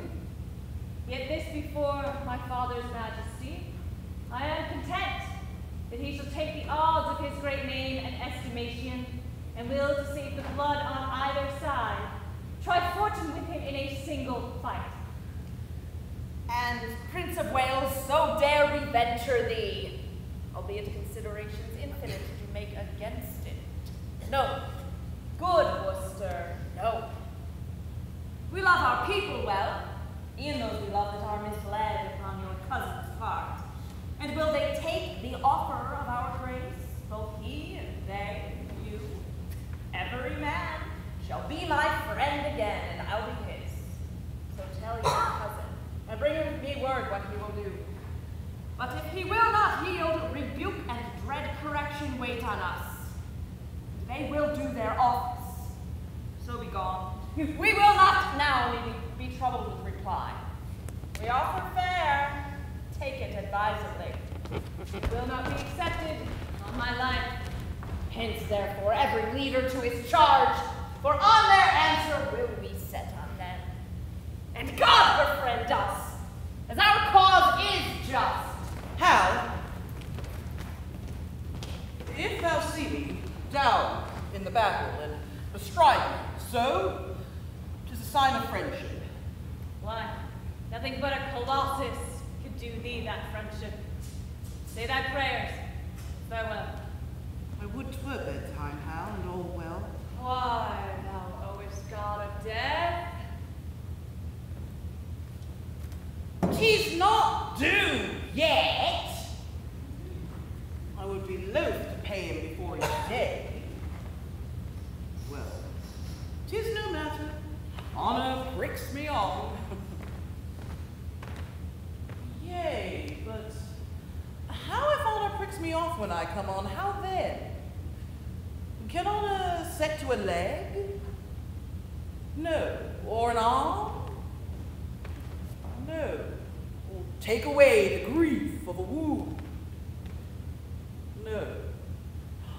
Yet this before my father's majesty, I am content that he shall take the odds of his great name and estimation, and will to save the blood on either side, try fortune with him in a single fight. And Prince of Wales, so dare we venture thee, albeit considerations infinite to make against it. No, good Worcester, no. We love our people well, e'en those we love that are misled upon your cousin's part. And will they take the offer of our grace, both he and they you? Every man shall be my friend again, and I'll be his. So tell your cousin, and bring him me word what he will do. But if he will not yield, rebuke and dread correction wait on us. They will do their office. So be gone. We will not now be, troubled with reply. We offer fair. Take it advisedly. It will not be accepted on my life. Hence, therefore, every leader to his charge, for on their answer will we set on them. And God befriend us, as our cause is just. How? if thou see me down in the battle and bestride me, so, tis a sign of friendship. Why, nothing but a colossus could do thee that friendship. Say thy prayers. Farewell. I would twere bedtime, Hal, and all well. Why, thou owest God of death? Tis not due yet. I would be loath to pay him before he's dead. Tis no matter. Honor pricks me on. Yea, but how if honor pricks me off when I come on? How then? Can honor set to a leg? No. Or an arm? No. Or take away the grief of a wound? No.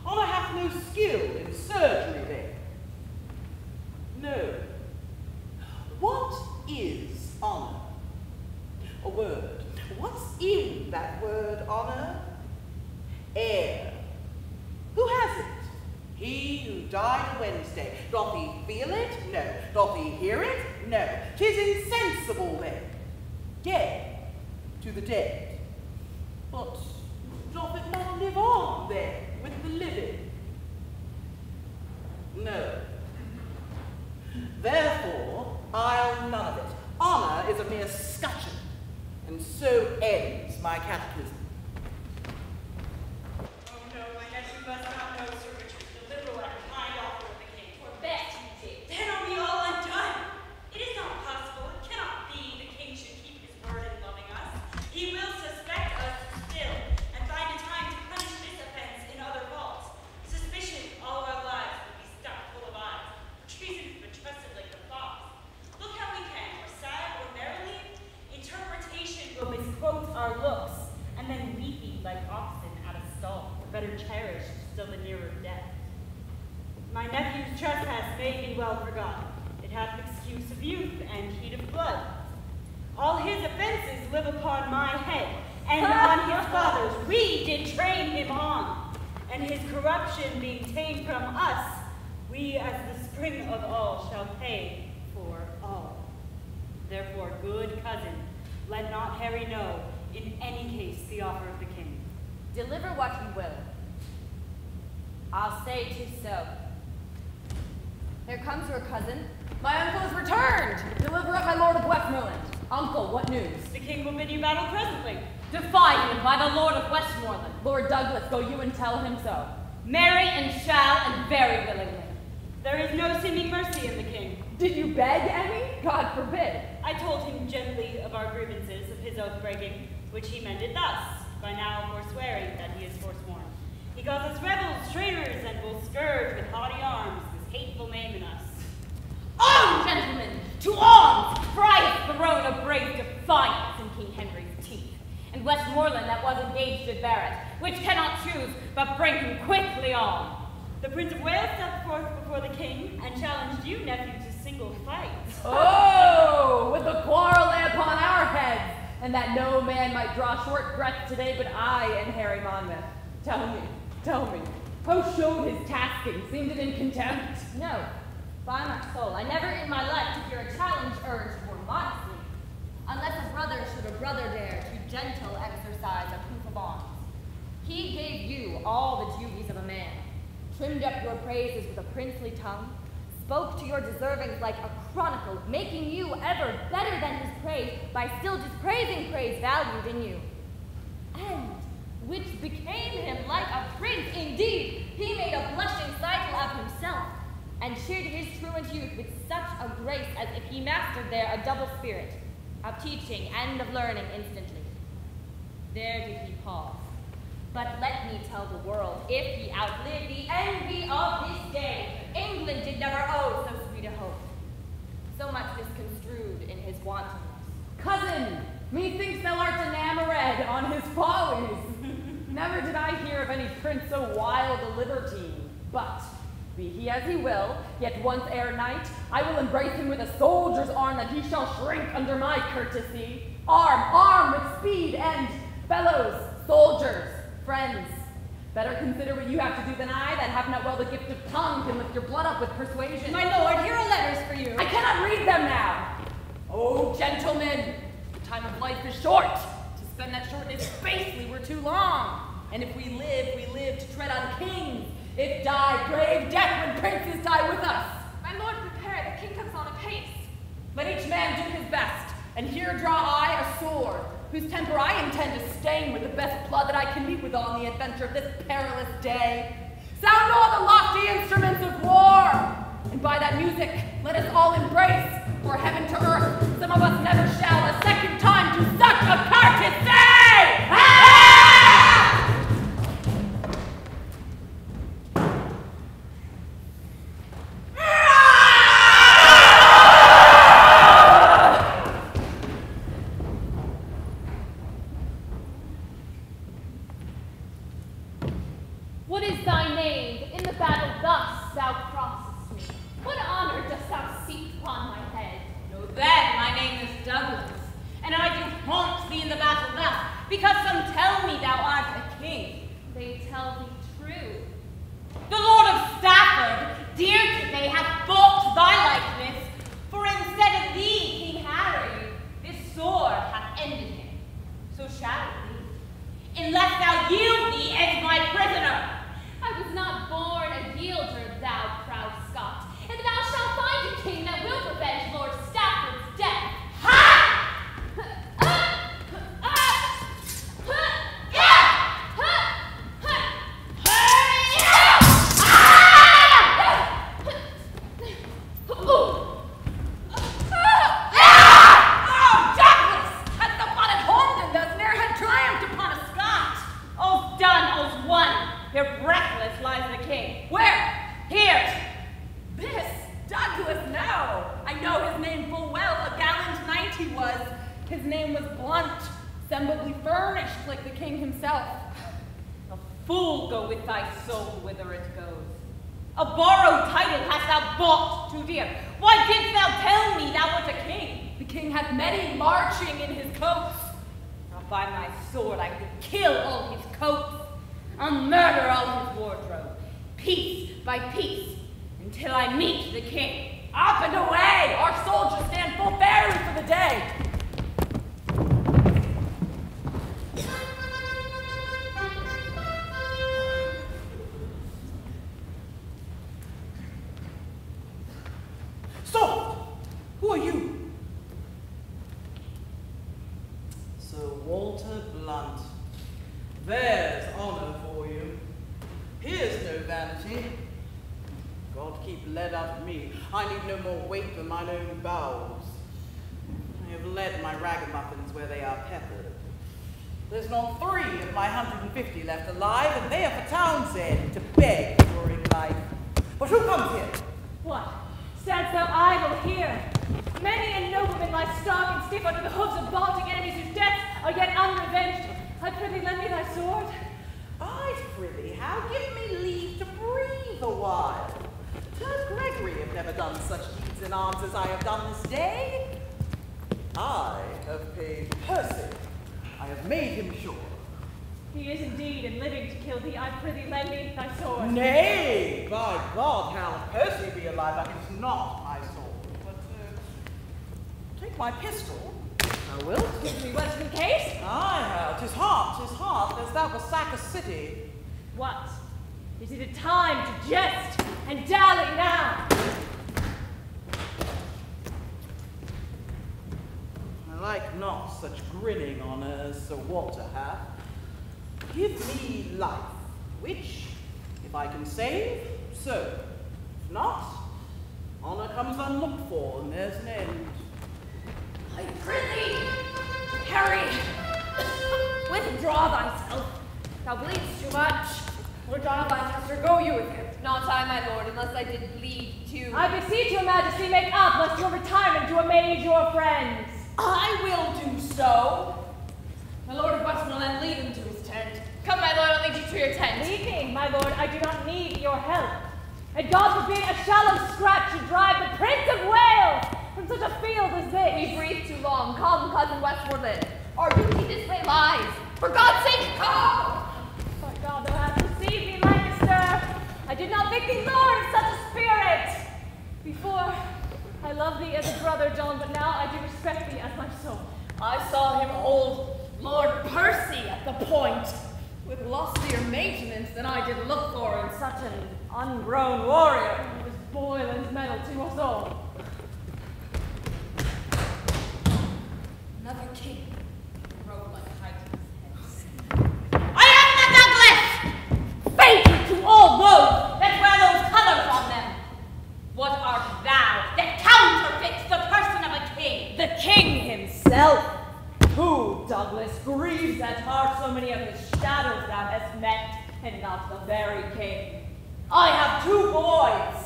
Honor hath no skill in surgery then? No. What is honor? A word. What's in that word honor? Air. Who has it? He who died Wednesday. Doth he feel it? No. Doth he hear it? No. Tis insensible then. Dead to the dead. But doth it not live on then with the living? No. Therefore, I'll none of it. Honor is a mere scutcheon, and so ends my catechism. Oh no, my nephew must not know Sir Richard, the liberal and kind offer of the king. For bet he did. Then are we all undone? It is not possible, it cannot be the king should keep his word in loving us. He will suspect us still, and find a time to punish this offense in other faults. Suspicion all our lives will be stuck full of eyes. Treason but trusted like the fox. Look how we can, or sad or merrily, interpretation will misquote our looks, and then weepy like oxen at a stall, the better cherished still the nearer death. My nephew's trespass may be well forgotten. It hath excuse of youth and heat of blood. All his offences live upon my head, and on his father's we did train him on. And his corruption being ta'en from us, we as the spring of all shall pay for all. Therefore, good cousin, let not Harry know in any case the offer of the king. Deliver what he will. I'll say 'tis so. Here comes your cousin. My uncle has returned. Deliver up my lord of Westmoreland. Uncle, what news? The king will bid you battle presently. Defy him by the lord of Westmoreland. Lord Douglas, go you and tell him so. Marry and shall, and very willingly. There is no seeming mercy in the king. Did you beg any? God forbid. I told him gently of our grievances, of his oath breaking, which he mended thus, by now forswearing that he is forsworn. He calls us rebels, traitors, and will scourge with haughty arms this hateful name in us. On, gentlemen, to arms! I have thrown a brave defiance in King Henry's teeth, and Westmoreland that was engaged to bear it, which cannot choose but bring him quickly on. The Prince of Wales stepped forth before the king and challenged you, nephew, to single fight. Oh, with the quarrel lay upon our heads, and that no man might draw short breath today but I and Harry Monmouth. Tell me, tell me, how showed his tasking? Seemed it in contempt? No, by my soul, I never in my life took your challenge urged more modestly, unless a brother should a brother dare to gentle exercise a proof of arms. He gave you all the duties of a man, trimmed up your praises with a princely tongue, spoke to your deservings like a chronicle, making you ever better than his praise by still dispraising praise valued in you. And which became him like a prince indeed, he made a blushing cycle of himself, and cheered his truant youth with such a grace as if he mastered there a double spirit of teaching and of learning instantly. There did he pause. But let me tell the world, if he outlived the envy of this day, England did never owe so sweet a hope, so much misconstrued in his wantonness. Cousin, methinks thou art enamored on his follies. Never did I hear of any prince so wild a libertine. But, be he as he will, yet once ere night, I will embrace him with a soldier's arm that he shall shrink under my courtesy. Arm, arm with speed, and, fellows, soldiers, friends, better consider what you have to do than I, that have not well the gift of tongue, can lift your blood up with persuasion. My lord, here are letters for you. I cannot read them now. Oh, gentlemen, the time of life is short. To spend that shortness basely were too long. And if we live, we live to tread on kings. If die, brave death when princes die with us. My lord, prepare. The king comes on apace. Let each man do his best. And here draw I a sword, whose temper I intend to stain with the best blood that I can meet with on the adventure of this perilous day. Sound all the lofty instruments of war, and by that music let us all embrace, for heaven to earth, some of us never shall a second time do such a courtesy! Ah!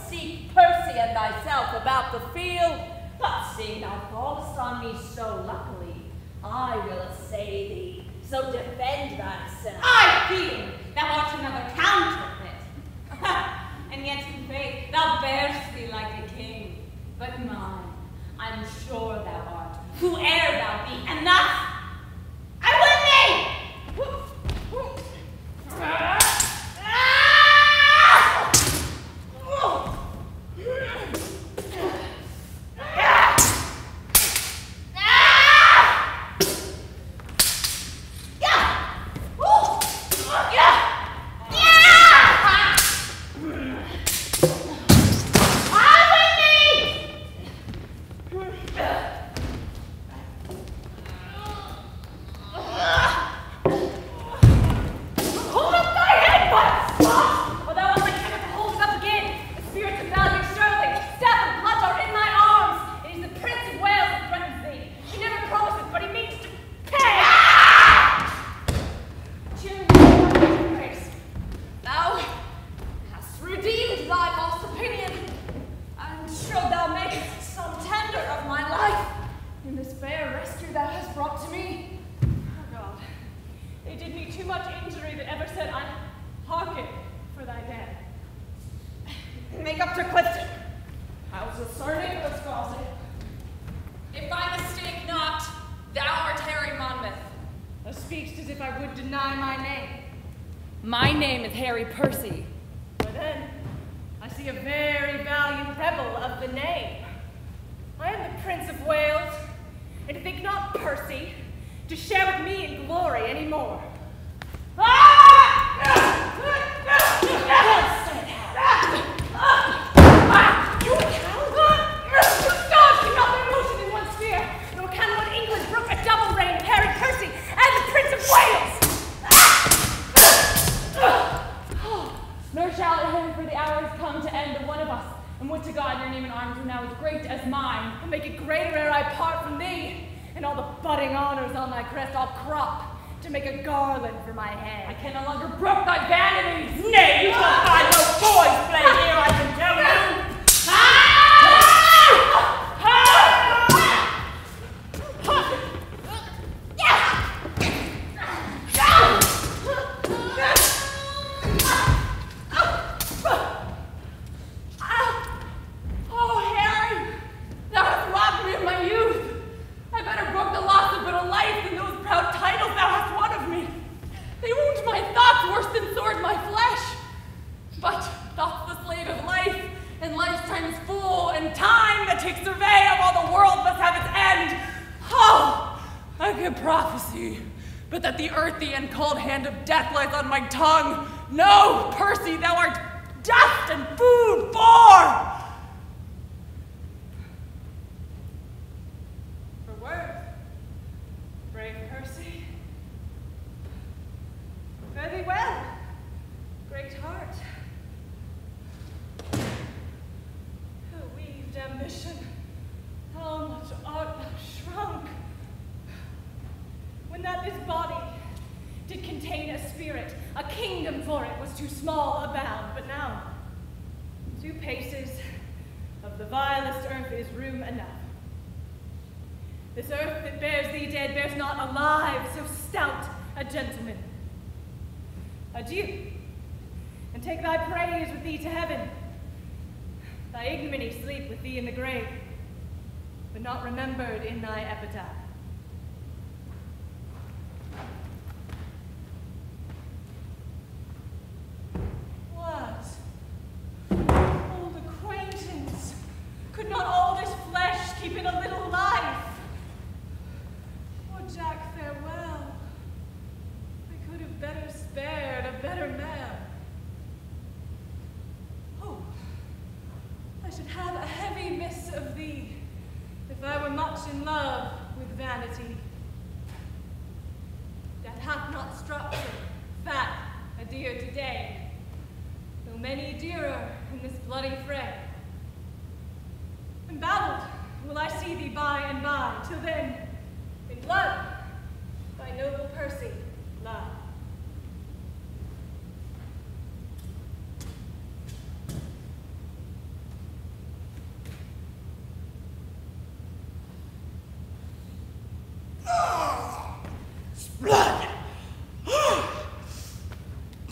seek Percy and thyself about the field. But seeing thou fallest on me so luckily, I will assay thee, so defend thyself. I fear thou art another counterfeit. and yet in faith thou bearest thee like a king. But mine, I'm sure thou art, whoe'er thou be, and that's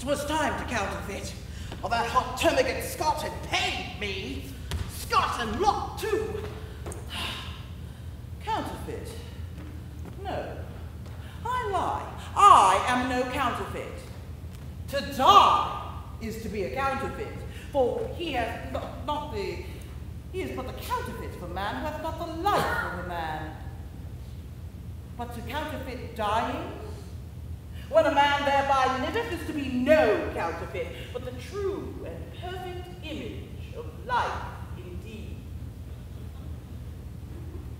was time to counterfeit. Or that hot termagant Scot had paid me. Scot and lot too. Counterfeit? No. I lie. I am no counterfeit. To die is to be a counterfeit. For he has not, not the he is but the counterfeit of a man who hath not the life of a man. But to counterfeit dying? When a man thereby liveth is to be no counterfeit, but the true and perfect image of life indeed.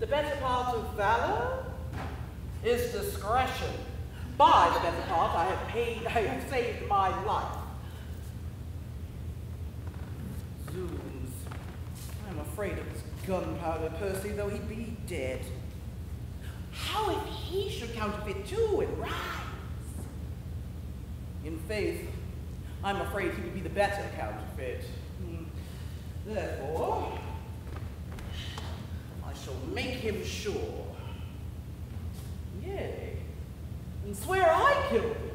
The better part of valor is discretion. By the better part I have paid, I have saved my life. Zounds. I'm afraid of this gunpowder, Percy, though he be dead. How if he should counterfeit too and rise? In faith, I'm afraid he would be the better counterfeit. Hmm. Therefore, I shall make him sure. Yea, and swear I killed him.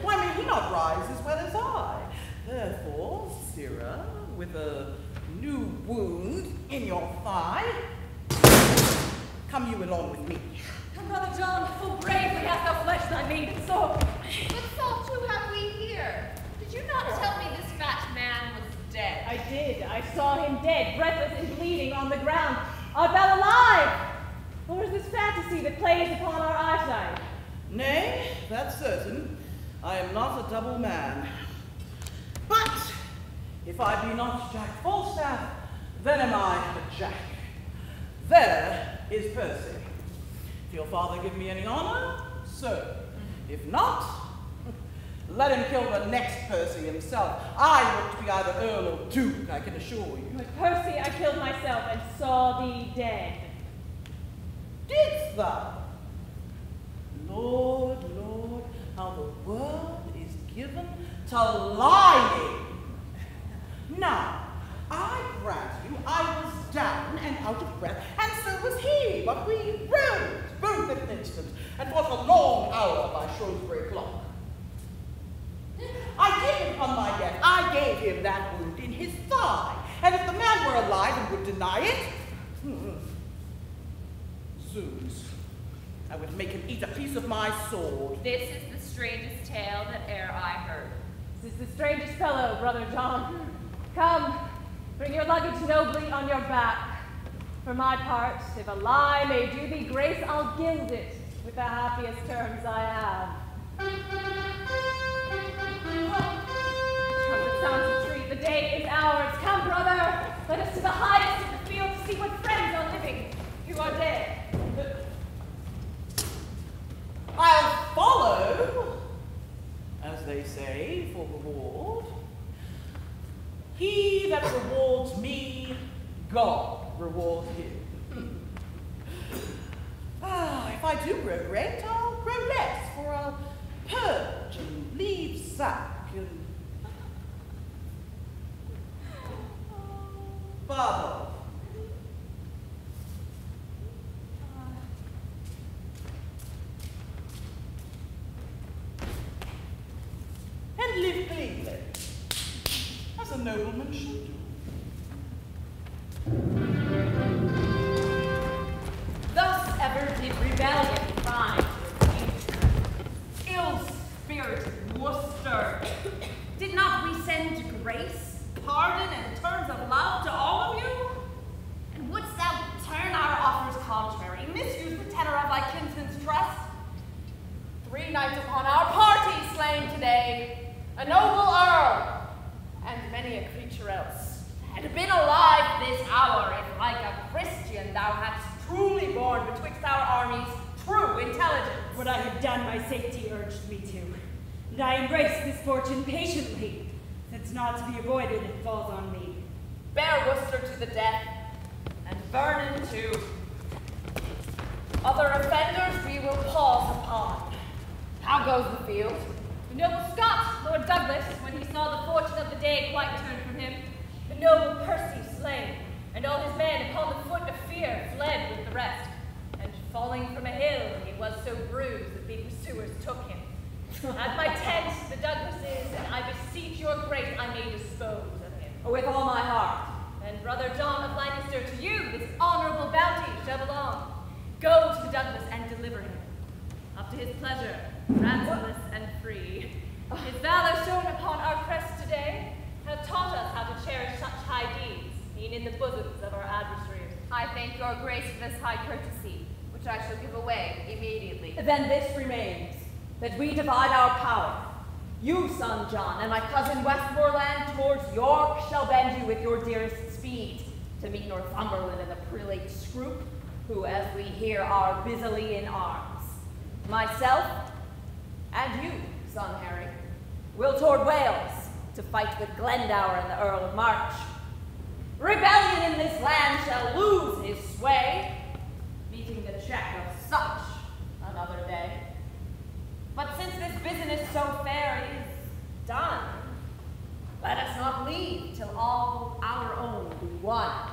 Why may he not rise as well as I? Therefore, Sirrah, with a new wound in your thigh, come you along with me. Come, Brother John, full bravely hast thou fleshed thy maiden soul. What salt too have we here? Did you not tell me this fat man was dead? I did. I saw him dead, breathless and bleeding on the ground. Art thou alive? Or is this fantasy that plays upon our eyesight? Nay, that's certain. I am not a double man. But if I be not Jack Falstaff, then am I a Jack. There is Percy. If your father give me any honor, so. If not, let him kill the next Percy himself. I look to be either Earl or Duke, I can assure you. With Percy I killed myself and saw thee dead. Didst thou? Lord, Lord, how the world is given to lying. Now, I grant you I was down and out of breath, and so was he, but we rose both in an instant, and was a long hour by Shrewsbury clock. I did upon my death, I gave him that wound in his thigh, and if the man were alive and would deny it, hmm, zounds, I would make him eat a piece of my sword. This is the strangest tale that e'er I heard. This is the strangest fellow, Brother John. Come, bring your luggage nobly on your back. For my part, if a lie may do thee grace, I'll gild it with the happiest terms I have. The day is ours. Come, brother, let us to the highest of the field to see what friends are living, who are dead. I'll follow, as they say, for reward. He that rewards me, God rewards him. ah, if I do grow I'll grow less, for I'll purge and leave sack Father. And live Cleveland, as a nobleman should Thus ever did rebellion find ill-spirited Worcester. did not we send grace pardon, and terms of love to all of you? And wouldst thou turn our offers contrary, misuse the tenor of thy kinsman's trust? Three knights upon our party slain today, a noble earl, and many a creature else, had been alive this hour if, like a Christian, thou hadst truly borne betwixt our armies true intelligence. What I had done, my safety urged me to, and I embraced this fortune patiently, since not to be avoided it falls on me. Bear Worcester to the death, and Vernon too. Other offenders we will pause upon. How goes the field? The noble Scot, Lord Douglas, when he saw the fortune of the day quite turned from him, the noble Percy slain, and all his men upon the foot of fear fled with the rest. And falling from a hill, he was so bruised that the pursuers took him. At my tent, the Douglases, and I beseech your grace I may dispose of him. Oh, with all my heart. And brother John of Lancaster, to you this honorable bounty shall belong. Go to the Douglas and deliver him. Up to his pleasure, ransomless and free. His valor shown upon our crest today hath taught us how to cherish such high deeds, e'en in the bosoms of our adversaries. I thank your grace for this high courtesy, which I shall give away immediately. Then this remains, that we divide our power. You, son John, and my cousin Westmoreland towards York shall bend you with your dearest speed to meet Northumberland and the prelate Scroop, who, as we hear, are busily in arms. Myself and you, son Harry, will toward Wales to fight with Glendower and the Earl of March. Rebellion in this land shall lose his sway, meeting the check of such another day. But since this business so fair is done, let us not leave till all our own be won.